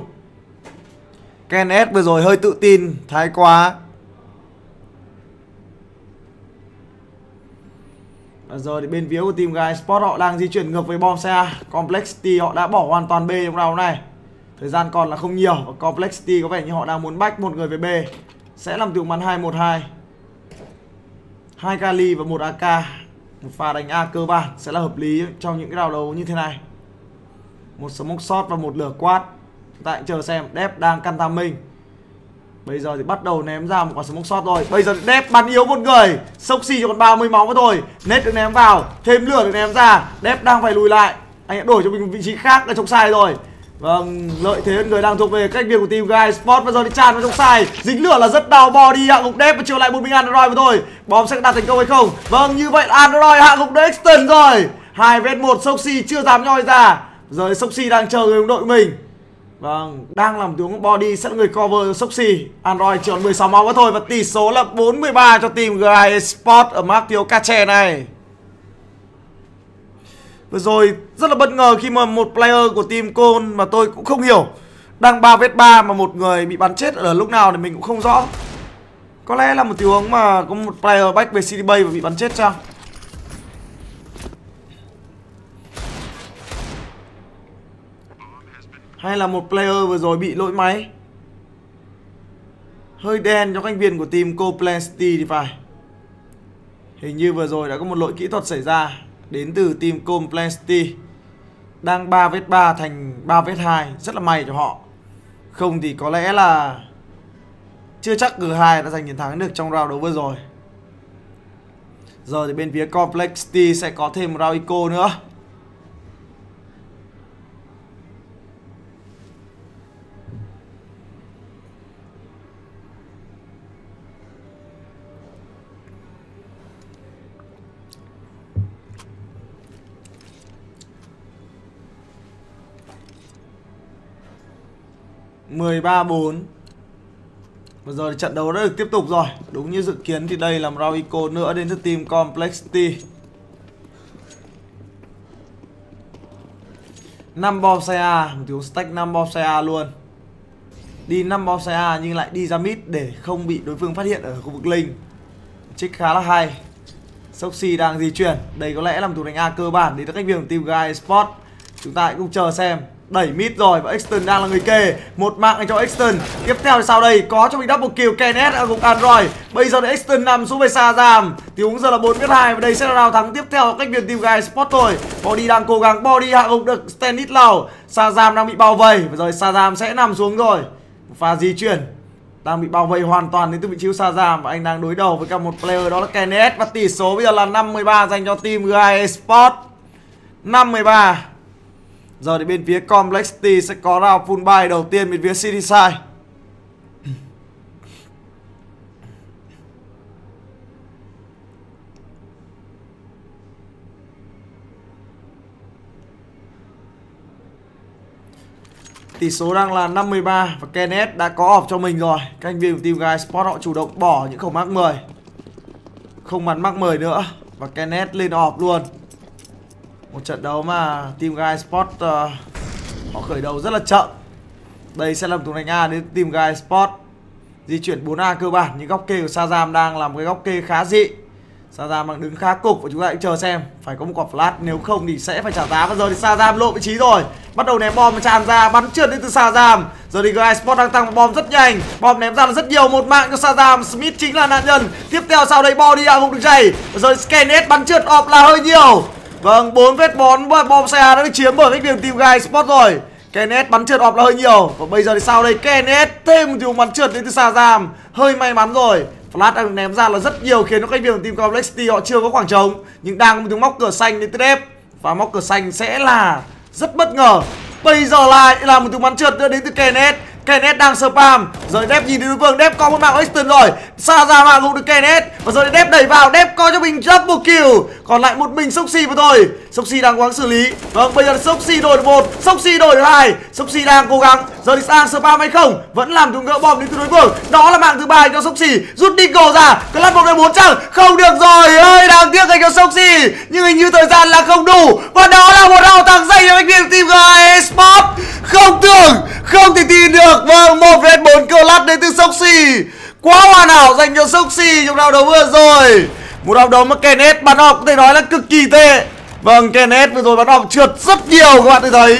Ken S vừa rồi hơi tự tin, Thái quá. Và giờ thì bên phía của team Guy Sport họ đang di chuyển ngược với bom xe Complexity họ đã bỏ hoàn toàn B trong round này. Thời gian còn là không nhiều. Và Complexity có vẻ như họ đang muốn bách một người về B. Sẽ làm tiếng bắn 2-1-2 2 Kali và một AK một pha đánh A cơ bản sẽ là hợp lý trong những cái đào đấu như thế này. Một smoke shot và một lửa quát. Tại chờ xem Dep đang căn tham mình. Bây giờ thì bắt đầu ném ra một quả smoke shot rồi. Bây giờ Dep bắn yếu một người Soxy cho còn 30 máu nữa thôi. Nết được ném vào, Thêm lửa được ném ra. Dep đang phải lùi lại. Anh đã đổi cho mình một vị trí khác ở trong sai rồi. Vâng, lợi thế người đang thuộc về cách biệt của team Guy Sport Bây giờ đi tràn vào trong sai. Dính lửa là rất đau body hạ gục đép và chiều lại một mình Android mà thôi. Bom sẽ đạt thành công hay không? Vâng, như vậy Android hạ gục Dexton rồi. Hai vết một Soxy chưa dám nhoi ra. Giờ Soxy đang chờ người đồng đội mình. Vâng, đang làm tướng body sẽ người cover Soxy Android chỉ còn 16 máu mà thôi Và tỷ số là 4-13 cho team Guy Sport ở map thiếu Cache này. Vừa rồi, rất là bất ngờ khi mà một player của team Côn mà tôi cũng không hiểu, Đang 3 vết 3 mà một người bị bắn chết ở lúc nào thì mình cũng không rõ. Có lẽ là một tình huống mà có một player back về City Bay và bị bắn chết chăng? Hay là một player vừa rồi bị lỗi máy? Hơi đen cho anh viên của team Coplancy thì phải. Hình như vừa rồi đã có một lỗi kỹ thuật xảy ra đến từ team Complexity đang 3 vết 3 thành 3 vết 2 rất là may cho họ. Không thì có lẽ là chưa chắc G2 đã giành chiến thắng được trong round đấu vừa rồi. Giờ thì bên phía Complexity sẽ có thêm round Ico nữa. 13-4 Bây giờ thì trận đấu đã được tiếp tục rồi. Đúng như dự kiến thì đây là một round eco nữa đến từ team Complexity 5 bom xe A, một tiếng stack 5 bom xe A luôn. Đi 5 bom xe A nhưng lại đi ra mid để không bị đối phương phát hiện ở khu vực linh Trích khá là hay. Soxy đang di chuyển. Đây có lẽ là một thủ đánh A cơ bản đến từ cách việc của team Guy Sport. Chúng ta hãy cùng chờ xem. Đẩy mid rồi và Exton đang là người kề Một mạng cho Exton. Tiếp theo thì sau đây có cho mình double kill Kenneth ở gục Android. Bây giờ thì Exton nằm xuống về xa giảm Thì cũng giờ là 4 2 Và đây sẽ là nào thắng tiếp theo cách biệt team Guy Sport thôi. Body đang cố gắng Body hạ gục được Stanit Lào giảm đang bị bao vây. Và rồi Sazam sẽ nằm xuống rồi. Pha di chuyển. Đang bị bao vây hoàn toàn đến từ vị trí xa giảm và anh đang đối đầu với cả một player đó là Kenneth. Và tỷ số bây giờ là 5-13 dành cho team guy Sport. 5-13 giờ thì bên phía Complexity sẽ có round full buy đầu tiên bên phía Cityside Tỷ số đang là 53 và Kenneth đã có off cho mình rồi. Các anh viên của team Guy Sport họ chủ động bỏ những khẩu mắc 10. Không bắn mắc 10 nữa và Kenneth lên off luôn. Một trận đấu mà team Guy Sport uh, họ khởi đầu rất là chậm. Đây sẽ là một thủ đánh A đến team Guy Sport. Di chuyển 4A cơ bản nhưng góc kê của Sazam đang làm cái góc kê khá dị. Sazam đang đứng khá cục và chúng ta hãy chờ xem. Phải có một quả flash nếu không thì sẽ phải trả giá. Và giờ thì Sazam lộ vị trí rồi. Bắt đầu ném bom tràn ra bắn trượt đến từ Sazam giờ thì Guy Sport đang tăng bom rất nhanh. Bom ném ra là rất nhiều một mạng cho Sazam Smith chính là nạn nhân. Tiếp theo sau đây body hạ gục được dày, rồi Scanet bắn trượt ọp là hơi nhiều vâng bốn vết bón, bom xe đã được chiếm bởi cái điểm team guy spot rồi. Kenneth bắn trượt ọp là hơi nhiều. Và bây giờ thì sau đây Kenneth thêm một tiếng bắn trượt đến từ Sazam Hơi may mắn rồi. Flash đang ném ra là rất nhiều khiến cho các việc của team Complexity họ chưa có khoảng trống. Nhưng đang có một tiếng móc cửa xanh đến từ đẹp Và móc cửa xanh sẽ là rất bất ngờ. Bây giờ lại là một tiếng bắn trượt nữa đến từ Kenneth. Kenneth đang spam. Rồi Dep nhìn thấy đối phương Dep có một mạng Winston rồi. Xa ra mạng cũng được Kenneth. Và rồi Dep đẩy vào Dep có cho mình double kill. Còn lại một mình Soxy mà thôi. Soxy đang cố gắng xử lý. Vâng bây giờ Soxy đổi được 1 Soxy đổi được 2 Soxy đang cố gắng. Giờ thì sang spam hay không? Vẫn làm chúng gỡ bom đến từ đối phương. Đó là mạng thứ ba cho Soxy Rút đi cổ ra. Club một bốn chẳng Không được rồi. Ơi, Đáng tiếc dành cho Soxy Nhưng hình như thời gian là không đủ. Và đó là một đầu thẳng dành cho bệnh viện team GE Sport Không tưởng, Không thể tin được được Vâng một Red bốn cơ lát đến từ Soxy Quá hoàn hảo dành cho Soxy trong round đấu vừa rồi. Một round đấu mà Kenneth bắn học có thể nói là cực kỳ tệ. Vâng Kenneth vừa rồi bắn học trượt rất nhiều, các bạn thấy.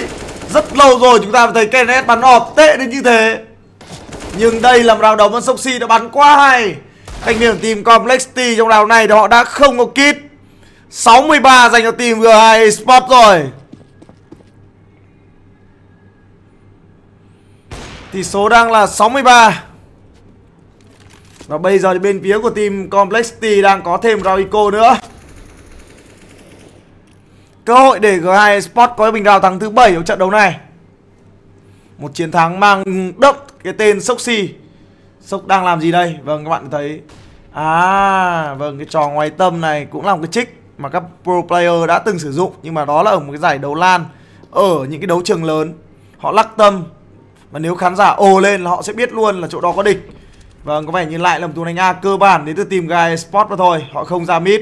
Rất lâu rồi chúng ta thấy Kenneth bắn học tệ đến như thế. Nhưng đây là một đầu đấu mà Soxy đã bắn quá hay. Thành viên team Complexity trong round này thì họ đã không có kit. 63 dành cho team G2 Sport rồi. Tỷ số đang là 63 Và bây giờ thì bên phía của team Complexity đang có thêm Ravico nữa. Cơ hội để G2 Sport có bình rào thắng thứ 7 ở trận đấu này. Một chiến thắng mang đậm cái tên Soxy Sốc đang làm gì đây? Vâng các bạn thấy. À vâng cái trò ngoài tâm này cũng là một cái trích Mà các pro player đã từng sử dụng. Nhưng mà đó là ở một cái giải đấu lan Ở những cái đấu trường lớn. Họ lắc tâm và nếu khán giả ồ lên là họ sẽ biết luôn là chỗ đó có địch. Vâng có vẻ như lại là một thủ đánh A cơ bản đến từ tìm gai Sport mà thôi, Họ không ra mid.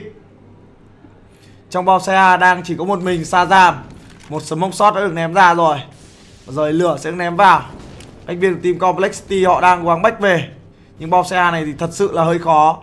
Trong bao xe A đang chỉ có một mình xa giảm Một smoke shot đã được ném ra rồi. Rồi lửa sẽ được ném vào. Anh viên của team Complexity họ đang cố gắng bách về. Nhưng bao xe A này thì thật sự là hơi khó.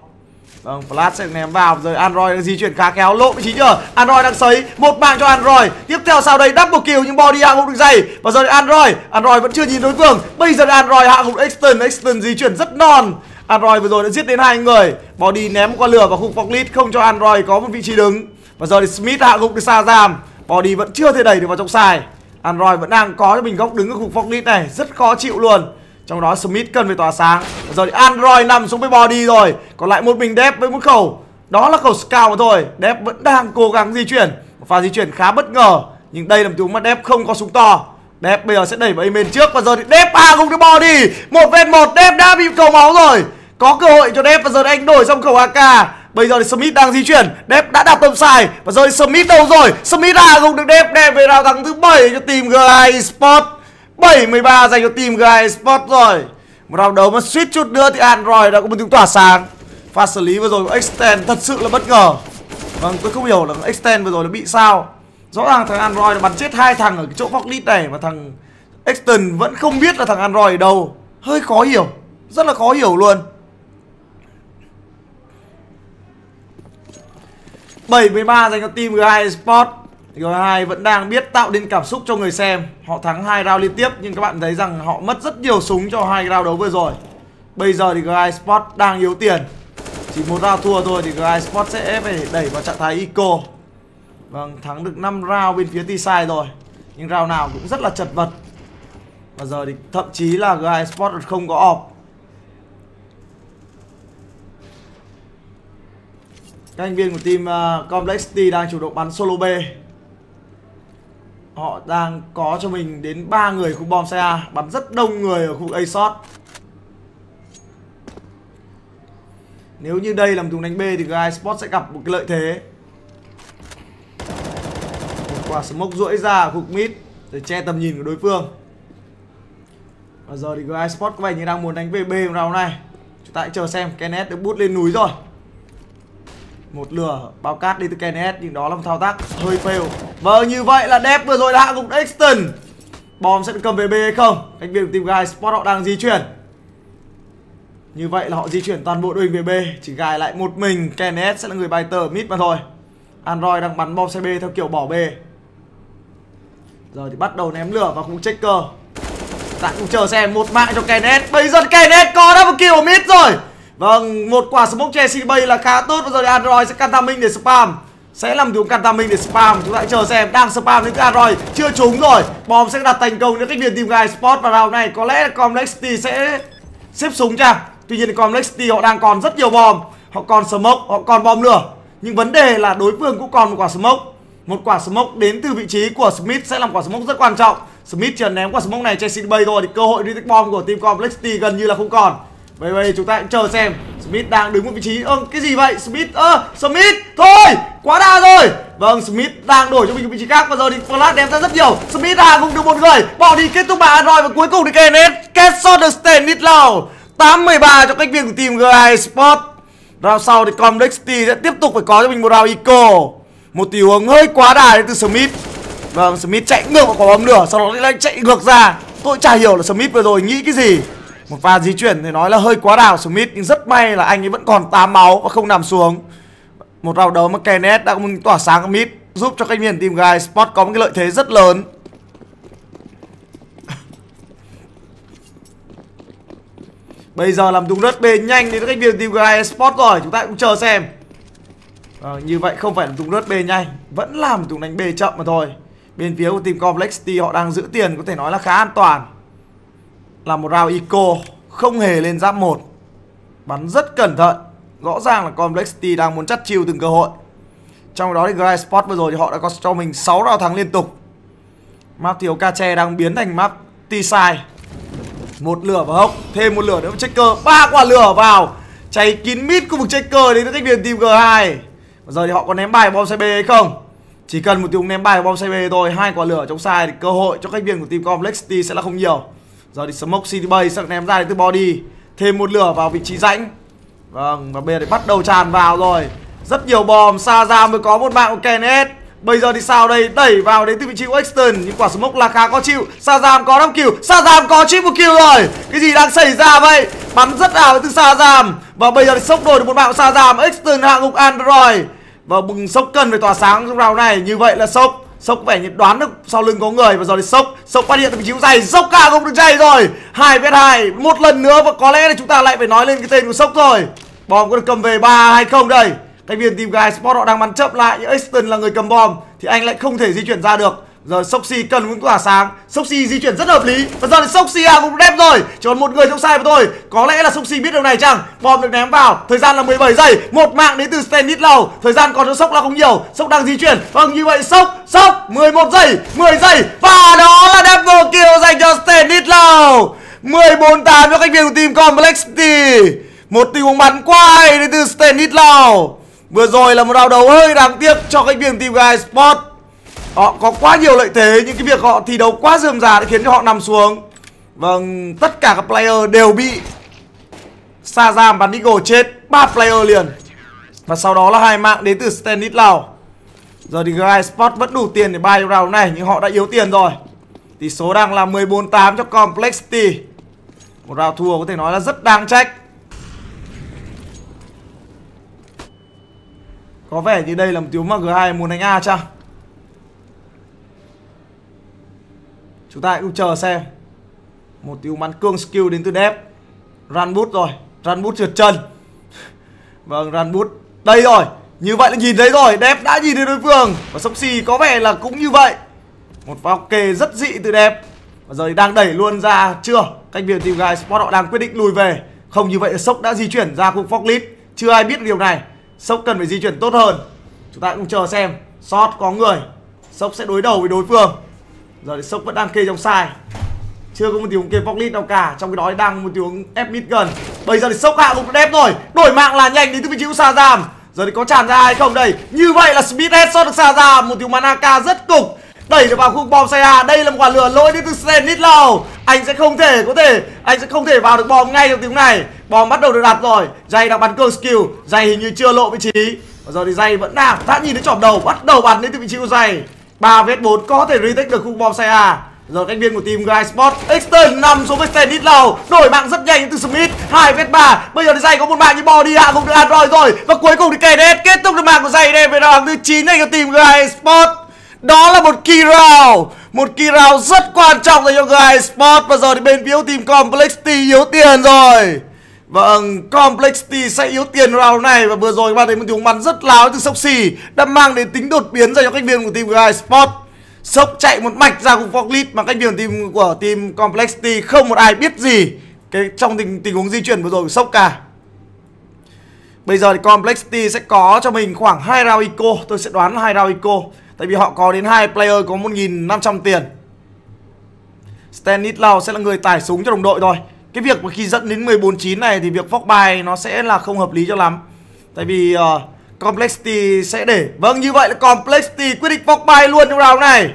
Vâng, Flash sẽ ném vào. Rồi Android di chuyển khá khéo. Lộ vị trí chưa Android đang sấy. Một mạng cho Android. Tiếp theo sau đây double kill nhưng body hạ gục được dày. Và giờ Android. Android vẫn chưa nhìn đối phương. Bây giờ Android hạ gục Exton Exton di chuyển rất non. Android vừa rồi đã giết đến hai người. Body ném qua lửa vào khu forklift không cho Android có một vị trí đứng. Và giờ thì Smith hạ gục được xa giam body vẫn chưa thể đẩy được vào trong sai Android vẫn đang có cho mình góc đứng ở khu forklift này. Rất khó chịu luôn trong đó Smith cần phải tỏa sáng. Rồi thì Android nằm xuống với body rồi. Còn lại một mình Dev với một khẩu. Đó là khẩu scout mà thôi. Dev vẫn đang cố gắng di chuyển. Một pha di chuyển khá bất ngờ. Nhưng đây là một tiếng mà Dev không có súng to. Dev bây giờ sẽ đẩy vào bên trước Và giờ thì Dev à cùng cái body. Một vết một Dev đã bị cầu máu rồi. Có cơ hội cho Dev và giờ anh đổi xong khẩu AK Bây giờ thì Smith đang di chuyển. Dep đã đặt tầm sai Và giờ thì Smith đâu rồi? Smith à cùng được Dep đem về rào thắng thứ bảy cho team G2 Sport. 7-13 dành cho team Gai Sport rồi. Một round đấu mà suýt chút nữa thì Android đã có một tiếng tỏa sáng. Pha xử lý vừa rồi của Extend thật sự là bất ngờ. Vâng tôi không hiểu là Extend vừa rồi nó bị sao. Rõ ràng thằng Android bắn chết hai thằng ở cái chỗ Forklit này Mà thằng Extend vẫn không biết là thằng Android ở đâu. Hơi khó hiểu, Rất là khó hiểu luôn. 7-13 dành cho team Guy Sport. G2 vẫn đang biết tạo nên cảm xúc cho người xem. Họ thắng hai round liên tiếp Nhưng các bạn thấy rằng họ mất rất nhiều súng cho hai round đấu vừa rồi. Bây giờ thì G2 Sport đang yếu tiền. Chỉ một round thua thôi thì G2 Sport sẽ phải đẩy vào trạng thái eco. Vâng, thắng được 5 round bên phía T-Side rồi. Nhưng round nào cũng rất là chật vật. Và giờ thì thậm chí là G2 Sport không có off. Các thành viên của team uh, Complex T đang chủ động bắn solo B. Họ đang có cho mình đến 3 người khu bom xe A Bắn rất đông người ở khu A shot Nếu như đây là một thùng đánh B thì Guy Sport sẽ gặp một cái lợi thế. Một quả smoke rũi ra ở khu mid Để che tầm nhìn của đối phương. Và giờ thì Guy Sport có vẻ như đang muốn đánh về B round này. Chúng ta hãy chờ xem Kenneth được bút lên núi rồi một lửa, bao cát đi từ Kenneth, nhưng đó là một thao tác hơi fail. Vâng như vậy là đẹp vừa rồi đã hạ gục Dexton bom sẽ được cầm về B hay không? Thành viên của team Guy spot họ đang di chuyển. Như vậy là họ di chuyển toàn bộ đội hình về B, chỉ gài lại một mình. Kenneth sẽ là người bài tờ mid mà thôi. Android đang bắn bom xe B theo kiểu bỏ B. Giờ thì bắt đầu ném lửa vào khung checker. Tạm cũng chờ xem, một mạng cho Kenneth. Bây giờ Kenneth có double kill mid rồi. Vâng, một quả smoke Chelsea bay là khá tốt. Bây giờ thì Android sẽ căn mình để spam. Sẽ làm tiếng căn mình để spam. Chúng ta hãy chờ xem, đang spam đến Android Chưa trúng rồi, bom sẽ đặt thành công đến cách viên tìm gai sport vào round này. Có lẽ Complexity sẽ xếp súng chăng Tuy nhiên Complexity họ đang còn rất nhiều bom. Họ còn smoke, họ còn bom lửa. Nhưng vấn đề là đối phương cũng còn một quả smoke. Một quả smoke đến từ vị trí của Smith sẽ làm quả smoke rất quan trọng. Smith chỉ ném quả smoke này Chelsea bay thôi thì cơ hội retake bom của team Complexity gần như là không còn bây bây chúng ta cũng chờ xem. Smith đang đứng một vị trí. Ơ cái gì vậy? Smith ơ à, Smith Thôi quá đa rồi. Vâng Smith đang đổi cho mình một vị trí khác. Và giờ thì Flash đem ra rất nhiều. Smith à cũng được một người. Bỏ đi kết thúc bàn rồi Và cuối cùng thì Kenneth Kết shot được Stanley Lau 8-13 cho cách viên của team G2 Sport. Round sau thì Complexity sẽ tiếp tục phải có cho mình một round eco. Một tình huống hơi quá đà đến từ Smith. Vâng Smith chạy ngược vào quả bóng nửa Sau đó lại chạy ngược ra. Tôi chả hiểu là Smith vừa rồi nghĩ cái gì một pha di chuyển thì nói là hơi quá đảo Smith nhưng rất may là anh ấy vẫn còn 8 máu và không nằm xuống. Một round đấu mà Kenneth đã tỏa sáng mid giúp cho các miền team guy spot có một cái lợi thế rất lớn. [LAUGHS] Bây giờ làm tung đất b nhanh đến các miền team guy sport rồi Chúng ta cũng chờ xem. À, Như vậy không phải là tung đất b nhanh Vẫn làm đúng đánh bê chậm mà thôi. Bên phía của team Complex thì họ đang giữ tiền có thể nói là khá an toàn là một round eco không hề lên giáp một. Bắn rất cẩn thận. Rõ ràng là complexity đang muốn chắt chiêu từng cơ hội. Trong đó thì Gray Sport vừa rồi thì họ đã có cho mình 6 round thắng liên tục. Map thiếu Kache đang biến thành map T-side. Một lửa vào hốc, thêm một lửa nữa checker. Ba quả lửa vào. Cháy kín mít khu vực checker đến cách viên team G2 và giờ thì họ có ném bài bom xe B hay không? Chỉ cần một tiếng ném bài bom xe B thôi, hai quả lửa trong sai thì cơ hội cho cách viên của team Complexity sẽ là không nhiều. Giờ thì Smoke City Bay sẽ ném ra từ body. Thêm một lửa vào vị trí rãnh. Vâng và bây giờ thì bắt đầu tràn vào rồi. Rất nhiều bom xa ra mới có một mạng của Kenneth Bây giờ thì sao đây? Đẩy vào đến từ vị trí của Exton. Nhưng quả smoke là khá có chịu. Sa có 5 kill. Sa có chip một kill rồi. Cái gì đang xảy ra vậy? Bắn rất ảo từ Sa Và bây giờ thì sốc đổi được một mạng của Sa Exton hạ gục Android. Và bừng sốc cần phải tỏa sáng trong round này. Như vậy là sốc. Sốc vẻ như đoán được sau lưng có người và giờ thì Sốc. Sốc phát hiện được vị trí dày Sốc cả không được chạy rồi. Hai vs hai, một lần nữa và có lẽ là chúng ta lại phải nói lên cái tên của Sốc rồi. Bom có được cầm về ba hay không đây. Thành viên team guy sport họ đang bắn chậm lại, nhưng Aston là người cầm bom, thì anh lại không thể di chuyển ra được rồi Soxy cần cũng tỏa sáng. Soxy di chuyển rất hợp lý. Và giờ thì Soxy à cũng đẹp rồi. Chỉ còn một người trong sai mà thôi. Có lẽ là Soxy biết điều này chăng? Bom được ném vào. Thời gian là 17 giây. Một mạng đến từ Stanis Lầu Thời gian còn cho Sốc là không nhiều. Sốc đang di chuyển. Vâng như vậy Sốc Sốc 11 giây. 10 giây. Và đó là double kill dành cho Stanis Lầu 14 8 cho khách viên của team Complexity Một tình huống bắn quay đến từ Stanis Lầu Vừa rồi là một round đấu hơi đáng tiếc cho khách viên team Guy Sport họ có quá nhiều lợi thế những cái việc họ thi đấu quá dườm già đã khiến cho họ nằm xuống. Vâng tất cả các player đều bị Shazam và Nigel chết. Ba player liền. Và sau đó là hai mạng đến từ Stanis Lào. Giờ thì Gai Sport vẫn đủ tiền để buy round này, nhưng họ đã yếu tiền rồi. Tỷ số đang là 14-8 cho Complexity một round thua có thể nói là rất đáng trách. Có vẻ như đây là một tiếng mà G2 muốn đánh A chăng? Chúng ta hãy cùng chờ xem. Một tiêu bắn cương skill đến từ đẹp Run boot rồi. Run boot trượt chân. [LAUGHS] Vâng run boot Đây rồi. Như vậy là nhìn thấy rồi. Đẹp đã nhìn thấy đối phương. Và sốc xì có vẻ là cũng như vậy. Một pha kề rất dị từ đẹp Và giờ thì đang đẩy luôn ra Chưa? Cách biệt team guy Sport họ đang quyết định lùi về. Không như vậy Sốc đã di chuyển ra khu Fox Chưa ai biết điều này. Sốc cần phải di chuyển tốt hơn. Chúng ta cũng chờ xem. Shot có người. Sốc sẽ đối đầu với đối phương. Giờ thì Sốc vẫn đang kê trong sai. Chưa có một tiếng kê Poglit nào cả. Trong cái đó đang một tiếng ép mid gần. Bây giờ thì sốc hạ cũng đẹp rồi. Đổi mạng là nhanh đến từ vị trí của xa giảm giờ thì có tràn ra hay không đây? Như vậy là Smith headshot được xa giảm một tiếng manaka rất cục. Đẩy được vào khu bom xe A đây là một quả lửa lỗi đến từ Zenith Lào anh sẽ không thể, có thể, anh sẽ không thể vào được bom ngay trong tiếng này. Bom bắt đầu được đặt rồi. Dây đang bắn cường skill dây hình như chưa lộ vị trí. Và giờ thì dây vẫn đang, đã nhìn thấy chỏm đầu, bắt đầu bắn đến từ vị trí của dây ba vết bốn có thể retake được khu bom xe A. Rồi cánh viên của team Guy Sport Extern nằm xuống với Stenit lâu đổi mạng rất nhanh từ Smith. Hai vết ba, bây giờ thì dây có một mạng như bò đi hạ cũng được Android rồi. Và cuối cùng thì kể đến kết thúc được mạng của dây đây về đoàn thứ 9 này của team Guy Sport. Đó là một key round, Một key round rất quan trọng dành cho Guy Sport. Và giờ thì bên phía team complex Complexity yếu tiền rồi. Vâng, Complexity sẽ yếu tiền round này Và vừa rồi các bạn thấy một tiếng bắn rất láo từ sốc xì Đã mang đến tính đột biến dành cho cách viên của team Guy Sport. Sốc chạy một mạch ra cùng Forklift Mà cách viên team của team Complexity không một ai biết gì cái Trong tình, tình huống di chuyển vừa rồi của Sốc cả. Bây giờ thì Complexity sẽ có cho mình khoảng hai round eco. Tôi sẽ đoán là hai round eco Tại vì họ có đến hai player có 1.500 tiền. Stanit sẽ là người tải súng cho đồng đội thôi. Cái việc mà khi dẫn đến 14-9 này Thì việc Fox bài nó sẽ là không hợp lý cho lắm. Tại vì ờ, uh, Complexity sẽ để. Vâng như vậy là Complexity quyết định Fox bài luôn trong round này.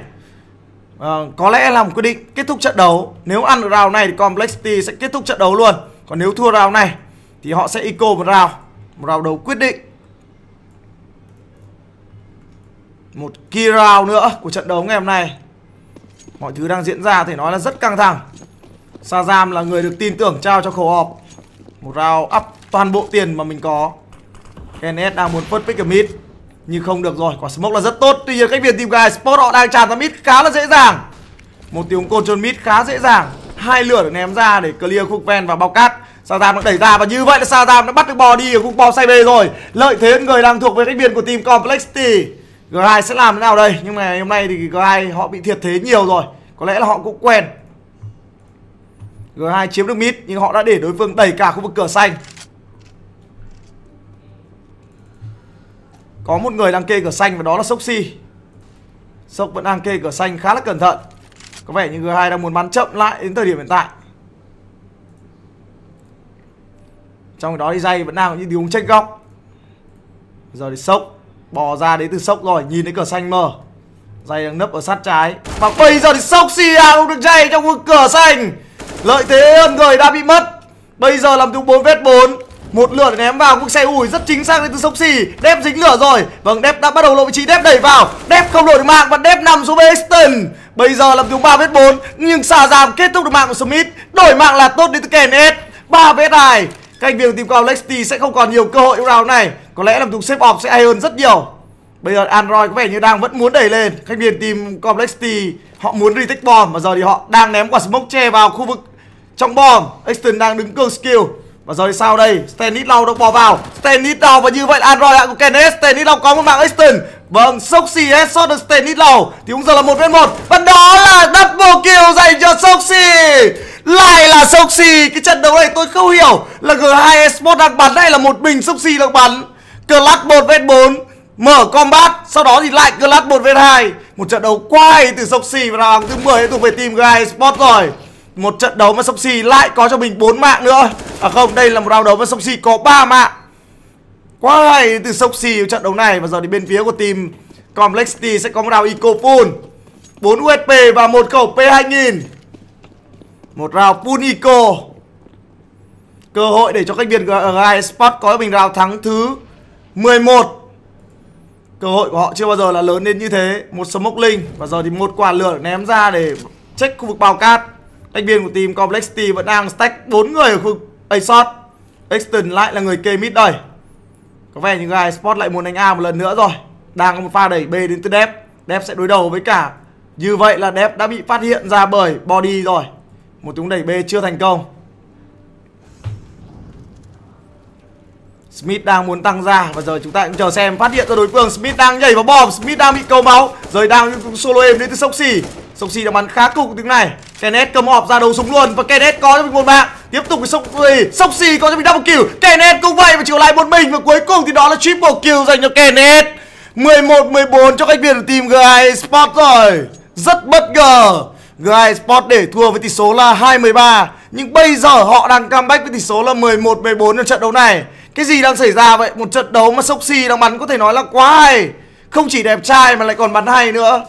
Uh, Có lẽ là một quyết định kết thúc trận đấu. Nếu ăn được round này thì Complexity sẽ kết thúc trận đấu luôn. Còn nếu thua round này Thì họ sẽ eco một round. Một round đấu quyết định. Một key round nữa của trận đấu ngày hôm nay. Mọi thứ đang diễn ra thì nói là rất căng thẳng. Sazam là người được tin tưởng trao cho khẩu họp Một round up toàn bộ tiền mà mình có. Kenneth đang muốn first pick a mid Nhưng không được rồi, quả smoke là rất tốt. Tuy nhiên cách biệt team guy spot họ đang tràn ra mid khá là dễ dàng. Một tiếng côn trôn mid khá dễ dàng. Hai lửa được ném ra để clear khúc ven và bao cát. Sazam đã đẩy ra và như vậy là Sazam đã bắt được bò đi ở khúc bò say bê rồi. Lợi thế người đang thuộc về cách biệt của team Complexity G2 sẽ làm thế nào đây? Nhưng mà hôm nay thì G2 họ bị thiệt thế nhiều rồi. Có lẽ là họ cũng quen. G2 chiếm được mid, Nhưng họ đã để đối phương đẩy cả khu vực cửa xanh. Có một người đang kê cửa xanh và đó là Soxy Sốc vẫn đang kê cửa xanh khá là cẩn thận. Có vẻ như G2 đang muốn bắn chậm lại đến thời điểm hiện tại. Trong đó thì dây vẫn đang như tiếng tranh góc Giờ thì sốc Bò ra đến từ sốc rồi, Nhìn thấy cửa xanh mờ Dây đang nấp ở sát trái. Và bây giờ thì sốc xì à được dây trong cửa xanh. Lợi thế hơn người đã bị mất. Bây giờ làm đúng 4 vết 4 một lửa ném vào cũng xe ủi rất chính xác đến từ sốc xì. Đép dính lửa rồi. Vâng Đép đã bắt đầu lộ vị trí, Đép đẩy vào. Đép không đổi được mạng và Đép nằm xuống với Exton Bây giờ làm đúng 3 vết 4 Nhưng xà giảm kết thúc được mạng của Smith. Đổi mạng là tốt đến từ kèn Kenneth. 3 vết 2 Cách việc tìm cầu Lexi sẽ không còn nhiều cơ hội round này. Có lẽ làm đúng xếp off sẽ hay hơn rất nhiều. Bây giờ Android có vẻ như đang vẫn muốn đẩy lên. Khách viên team Complexity Họ muốn retake bomb Và giờ thì họ đang ném quả smoke che vào khu vực trong bom. Exton đang đứng cường skill và giờ thì sao đây? Stanley Lau được bỏ vào. Stanley Lau và như vậy Android lại của Kenneth Stanley Lau có một mạng Exton Vâng, Soxy headshot được Stanley Lau. Thì cũng giờ là một bên một. Và đó là double kill dành cho Soxy Lại là Soxy Cái trận đấu này tôi không hiểu Là G2 Esports đang bắn hay là một mình Soxy đang bắn. Clutch 1 vs 4 Mở combat Sau đó thì lại Clutch 1 v 2 Một trận đấu quay từ Soxy Và hàng thứ 10 thuộc về team Guy Sport rồi. Một trận đấu mà Soxy lại có cho mình 4 mạng nữa. À không, đây là một round đấu mà Soxy có 3 mạng. Quá hay từ Soxy trận đấu này Và giờ thì bên phía của team Complexity sẽ có một round Eco Full. 4 USP và một khẩu P2000 Một round full Eco. Cơ hội để cho khách biệt Guy Sport có mình round thắng thứ 11 Cơ hội của họ chưa bao giờ là lớn đến như thế. Một smoke linh Và giờ thì một quả lửa ném ra để check khu vực bao cát. Thành viên của team Complexity vẫn đang stack 4 người ở khu vực A-shot Exton lại là người kê mid đây. Có vẻ như guy spot lại muốn đánh A một lần nữa rồi. Đang có một pha đẩy B đến từ Dep Dep sẽ đối đầu với cả. Như vậy là Dep đã bị phát hiện ra bởi Body rồi. Một tiếng đẩy B chưa thành công. Smith đang muốn tăng ra và giờ chúng ta cũng chờ xem, phát hiện ra đối phương. Smith đang nhảy vào bom, Smith đang bị câu máu. Rồi đang solo em đến từ Soxy Soxy đang bắn khá cục tiếng này. Kenneth cầm họp ra đầu súng luôn và Kenneth có cho mình một mạng. Tiếp tục với Soxy Soxy có cho mình double kill. Kenneth cũng vậy và chịu lại một mình và cuối cùng thì đó là triple kill dành cho Kenneth. 11-14 cho khách viên của team GI Sport rồi. Rất bất ngờ. GI Sport để thua với tỷ số là 2-13 nhưng bây giờ họ đang comeback với tỷ số là 11-14 trong trận đấu này cái gì đang xảy ra vậy? Một trận đấu mà Soxy đang bắn có thể nói là quá hay. Không chỉ đẹp trai mà lại còn bắn hay nữa.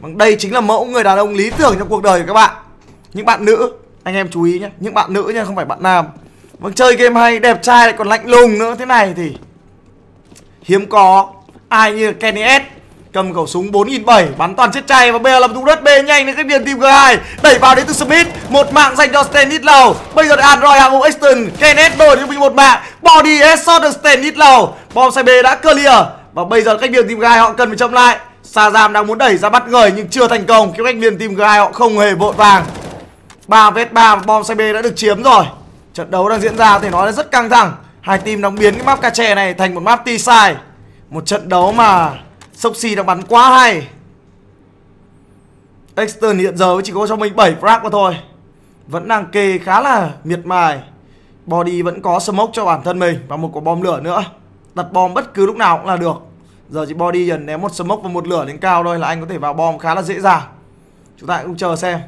Bằng đây chính là mẫu người đàn ông lý tưởng trong cuộc đời của các bạn. Những bạn nữ Anh em chú ý nhé Những bạn nữ nha, không phải bạn nam. Vâng, chơi game hay, đẹp trai lại còn lạnh lùng nữa. Thế này thì Hiếm có. Ai như Kenny S? Cầm khẩu súng 4007 bắn toàn chết chay và bây giờ là một đất B nhanh đến cái viên team G2 đẩy vào đến từ Smith, một mạng dành cho Stanley bây giờ Android hàng ngũ Exton Kenneth đổi cho mình một mạng. Body headshot được Stanley bom xe B đã clear. Và bây giờ cách viên team G2 họ cần phải chậm lại. Sazam đang muốn đẩy ra bắt người nhưng chưa thành công. Các cách viên team G2 họ không hề vội vàng. 3 vết 3 bom xe B đã được chiếm rồi. Trận đấu đang diễn ra có thể nói là rất căng thẳng. Hai team đang biến cái map ca chè này thành một map T-side. Một trận đấu mà Soxy đang bắn quá hay. Extern hiện giờ chỉ có cho mình 7 frag mà thôi. Vẫn đang kê khá là miệt mài. Body vẫn có smoke cho bản thân mình Và một quả bom lửa nữa. Đặt bom bất cứ lúc nào cũng là được. Giờ chỉ body dần ném một smoke và một lửa lên cao thôi Là anh có thể vào bom khá là dễ dàng. Chúng ta cũng chờ xem.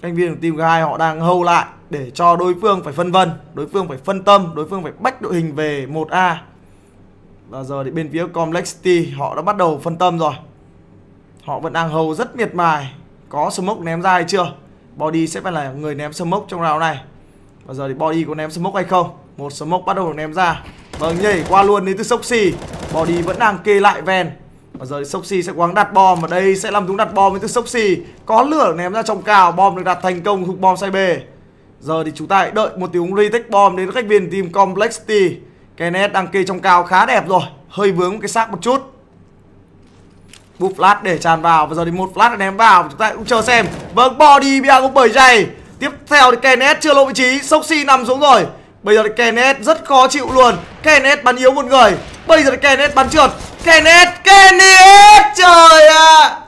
Anh viên của team G2 họ đang hâu lại Để cho đối phương phải phân vân, Đối phương phải phân tâm, Đối phương phải bách đội hình về 1A và giờ thì bên phía Complexity họ đã bắt đầu phân tâm rồi. Họ vẫn đang hầu rất miệt mài. Có smoke ném ra hay chưa? Body sẽ phải là người ném smoke trong round này. Và giờ thì Body có ném smoke hay không? Một smoke bắt đầu ném ra. Vâng nhảy qua luôn đến từ Soxy Body vẫn đang kê lại ven. Và giờ thì Soxy sẽ quáng đặt bom. Và đây sẽ làm chúng đặt bom với từ Soxy Có lửa ném ra trong cao. Bom được đặt thành công thuộc bom sai bề Giờ thì chúng ta hãy đợi một tiếng retake bom đến khách viên team Complexity Kenneth đăng kê trong cao khá đẹp rồi. Hơi vướng cái xác một chút. Búp flash để tràn vào Và giờ thì một flash ném vào. Chúng ta cũng chờ xem. Vâng body bia cũng bởi dày. Tiếp theo thì Kenneth chưa lộ vị trí. Soxy nằm xuống rồi. Bây giờ thì Kenneth rất khó chịu luôn. Kenneth bắn yếu một người. Bây giờ thì Kenneth bắn trượt. Kenneth Kenneth! Trời ạ! À.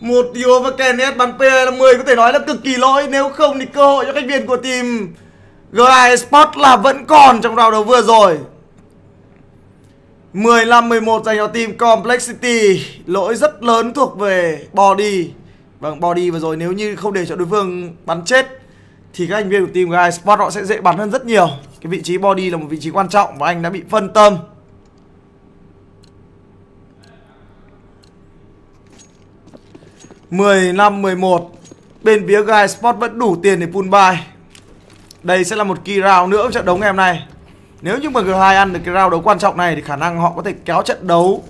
Một yếu và Kenneth bắn P50 có thể nói là cực kỳ lỗi. Nếu không thì cơ hội cho khách viên của team GI Sport là vẫn còn trong round đầu vừa rồi. 15-11 dành cho team Complexity Lỗi rất lớn thuộc về Body. Vâng, Body vừa rồi nếu như không để cho đối phương bắn chết Thì các thành viên của team Guy Spot họ sẽ dễ bắn hơn rất nhiều. Cái vị trí Body là một vị trí quan trọng và anh đã bị phân tâm. mười năm mười một Bên phía Guy Sport vẫn đủ tiền để pull buy Đây sẽ là một kỳ round nữa trận đấu ngày hôm nay nếu như mà G2 ăn được cái round đấu quan trọng này thì khả năng họ có thể kéo trận đấu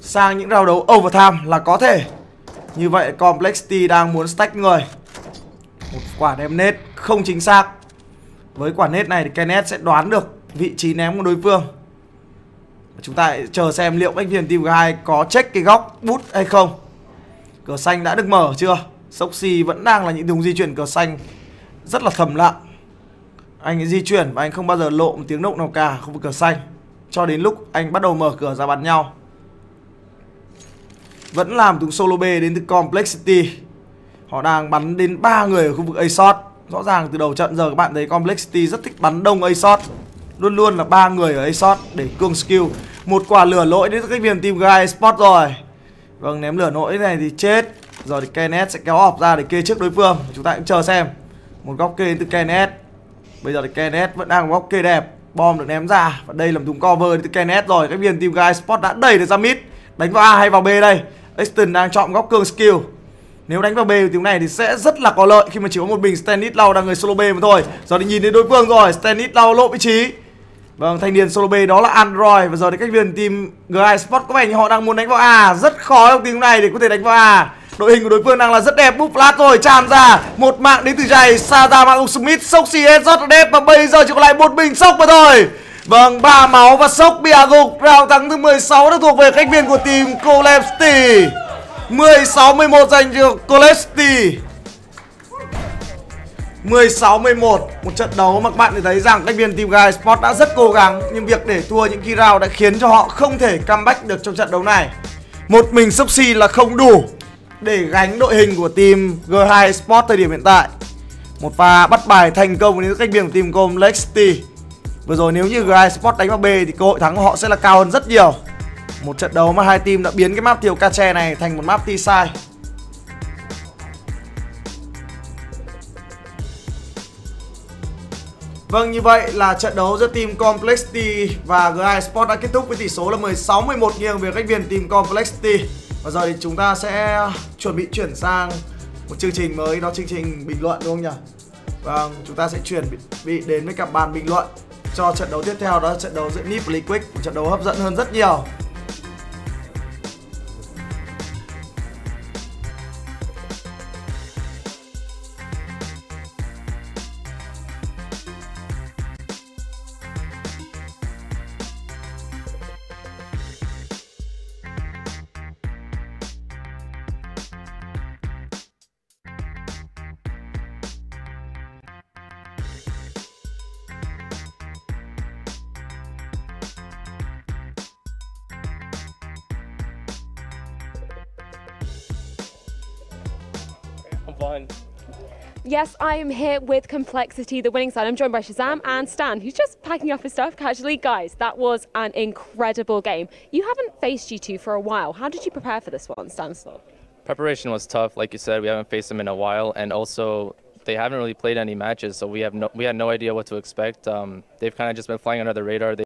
sang những round đấu overtime là có thể. Như vậy Complexity đang muốn stack người. Một quả ném nết không chính xác. Với quả nết này thì Kenneth sẽ đoán được vị trí ném của đối phương. Chúng ta hãy chờ xem liệu anh viên team G2 có check cái góc bút hay không. Cờ xanh đã được mở chưa? Soxy vẫn đang là những thùng di chuyển cờ xanh rất là thầm lặng anh di chuyển và anh không bao giờ lộ một tiếng động nào cả, không có cửa xanh. Cho đến lúc anh bắt đầu mở cửa ra bắn nhau. Vẫn làm thùng solo B đến từ Complexity họ đang bắn đến ba người ở khu vực A shot rõ ràng từ đầu trận giờ các bạn thấy Complexity rất thích bắn đông A shot luôn luôn là ba người ở A shot để cương skill. Một quả lửa lỗi đến các viên team guy spot rồi. Vâng ném lửa lỗi này thì chết. Giờ thì Kenneth sẽ kéo họp ra để kê trước đối phương. Chúng ta cũng chờ xem. Một góc kê đến từ Kenneth. Bây giờ thì Kenneth vẫn đang góc kê đẹp. Bom được ném ra. Và đây là một thùng cover từ Kenneth rồi. Các viên team guy sport đã đẩy được ra mid. Đánh vào A hay vào B đây? Aston đang chọn góc cường skill. Nếu đánh vào B tiếng này thì sẽ rất là có lợi khi mà chỉ có một mình Stanit Lau đang người solo B mà thôi. Giờ thì nhìn đến đối phương rồi. Stanit Lau lộ vị trí. Vâng, thanh niên solo B đó là Android. Và giờ thì các viên team GI Sport có vẻ như họ đang muốn đánh vào A. Rất khó trong tiếng này để có thể đánh vào A. Đội hình của đối phương đang là rất đẹp. Búp lát rồi, tràn ra. Một mạng đến từ giày xa ra mạng Smith. Sốc xì hết rất đẹp. Và bây giờ chỉ còn lại một mình Sốc mà thôi. Vâng, ba máu và Sốc bị hạ gục Round thắng thứ 16 đã thuộc về khách viên của team Colapsty 16-11 dành cho Colapsty 16-11 Một trận đấu mà các bạn thấy rằng Cách viên team Guy Sport đã rất cố gắng. Nhưng việc để thua những khi round đã khiến cho họ không thể comeback được trong trận đấu này. Một mình Soxy là không đủ để gánh đội hình của team G2 Sport thời điểm hiện tại. Một pha bắt bài thành công đến cách biệt của team Complexity Vừa rồi nếu như G2 Sport đánh vào B thì cơ hội thắng của họ sẽ là cao hơn rất nhiều. Một trận đấu mà hai team đã biến cái map Thiều Cache này thành một map T-side. Vâng như vậy là trận đấu giữa team Complexity và G2 Sport đã kết thúc với tỷ số là 16-11 nghiêng về cách viên team Complexity và giờ thì chúng ta sẽ chuẩn bị chuyển sang một chương trình mới đó chương trình bình luận đúng không nhỉ? Vâng, chúng ta sẽ chuyển bị đến với cặp bàn bình luận cho trận đấu tiếp theo đó là trận đấu giữa Nip và Liquid một trận đấu hấp dẫn hơn rất nhiều Yes, I am here with Complexity, the winning side. I'm joined by Shazam and Stan, who's just packing up his stuff casually. Guys, that was an incredible game. You haven't faced G2 for a while. How did you prepare for this one, Stanislav? Preparation was tough. Like you said, we haven't faced them in a while, and also they haven't really played any matches, so we have no we had no idea what to expect. Um, they've kind of just been flying under the radar. They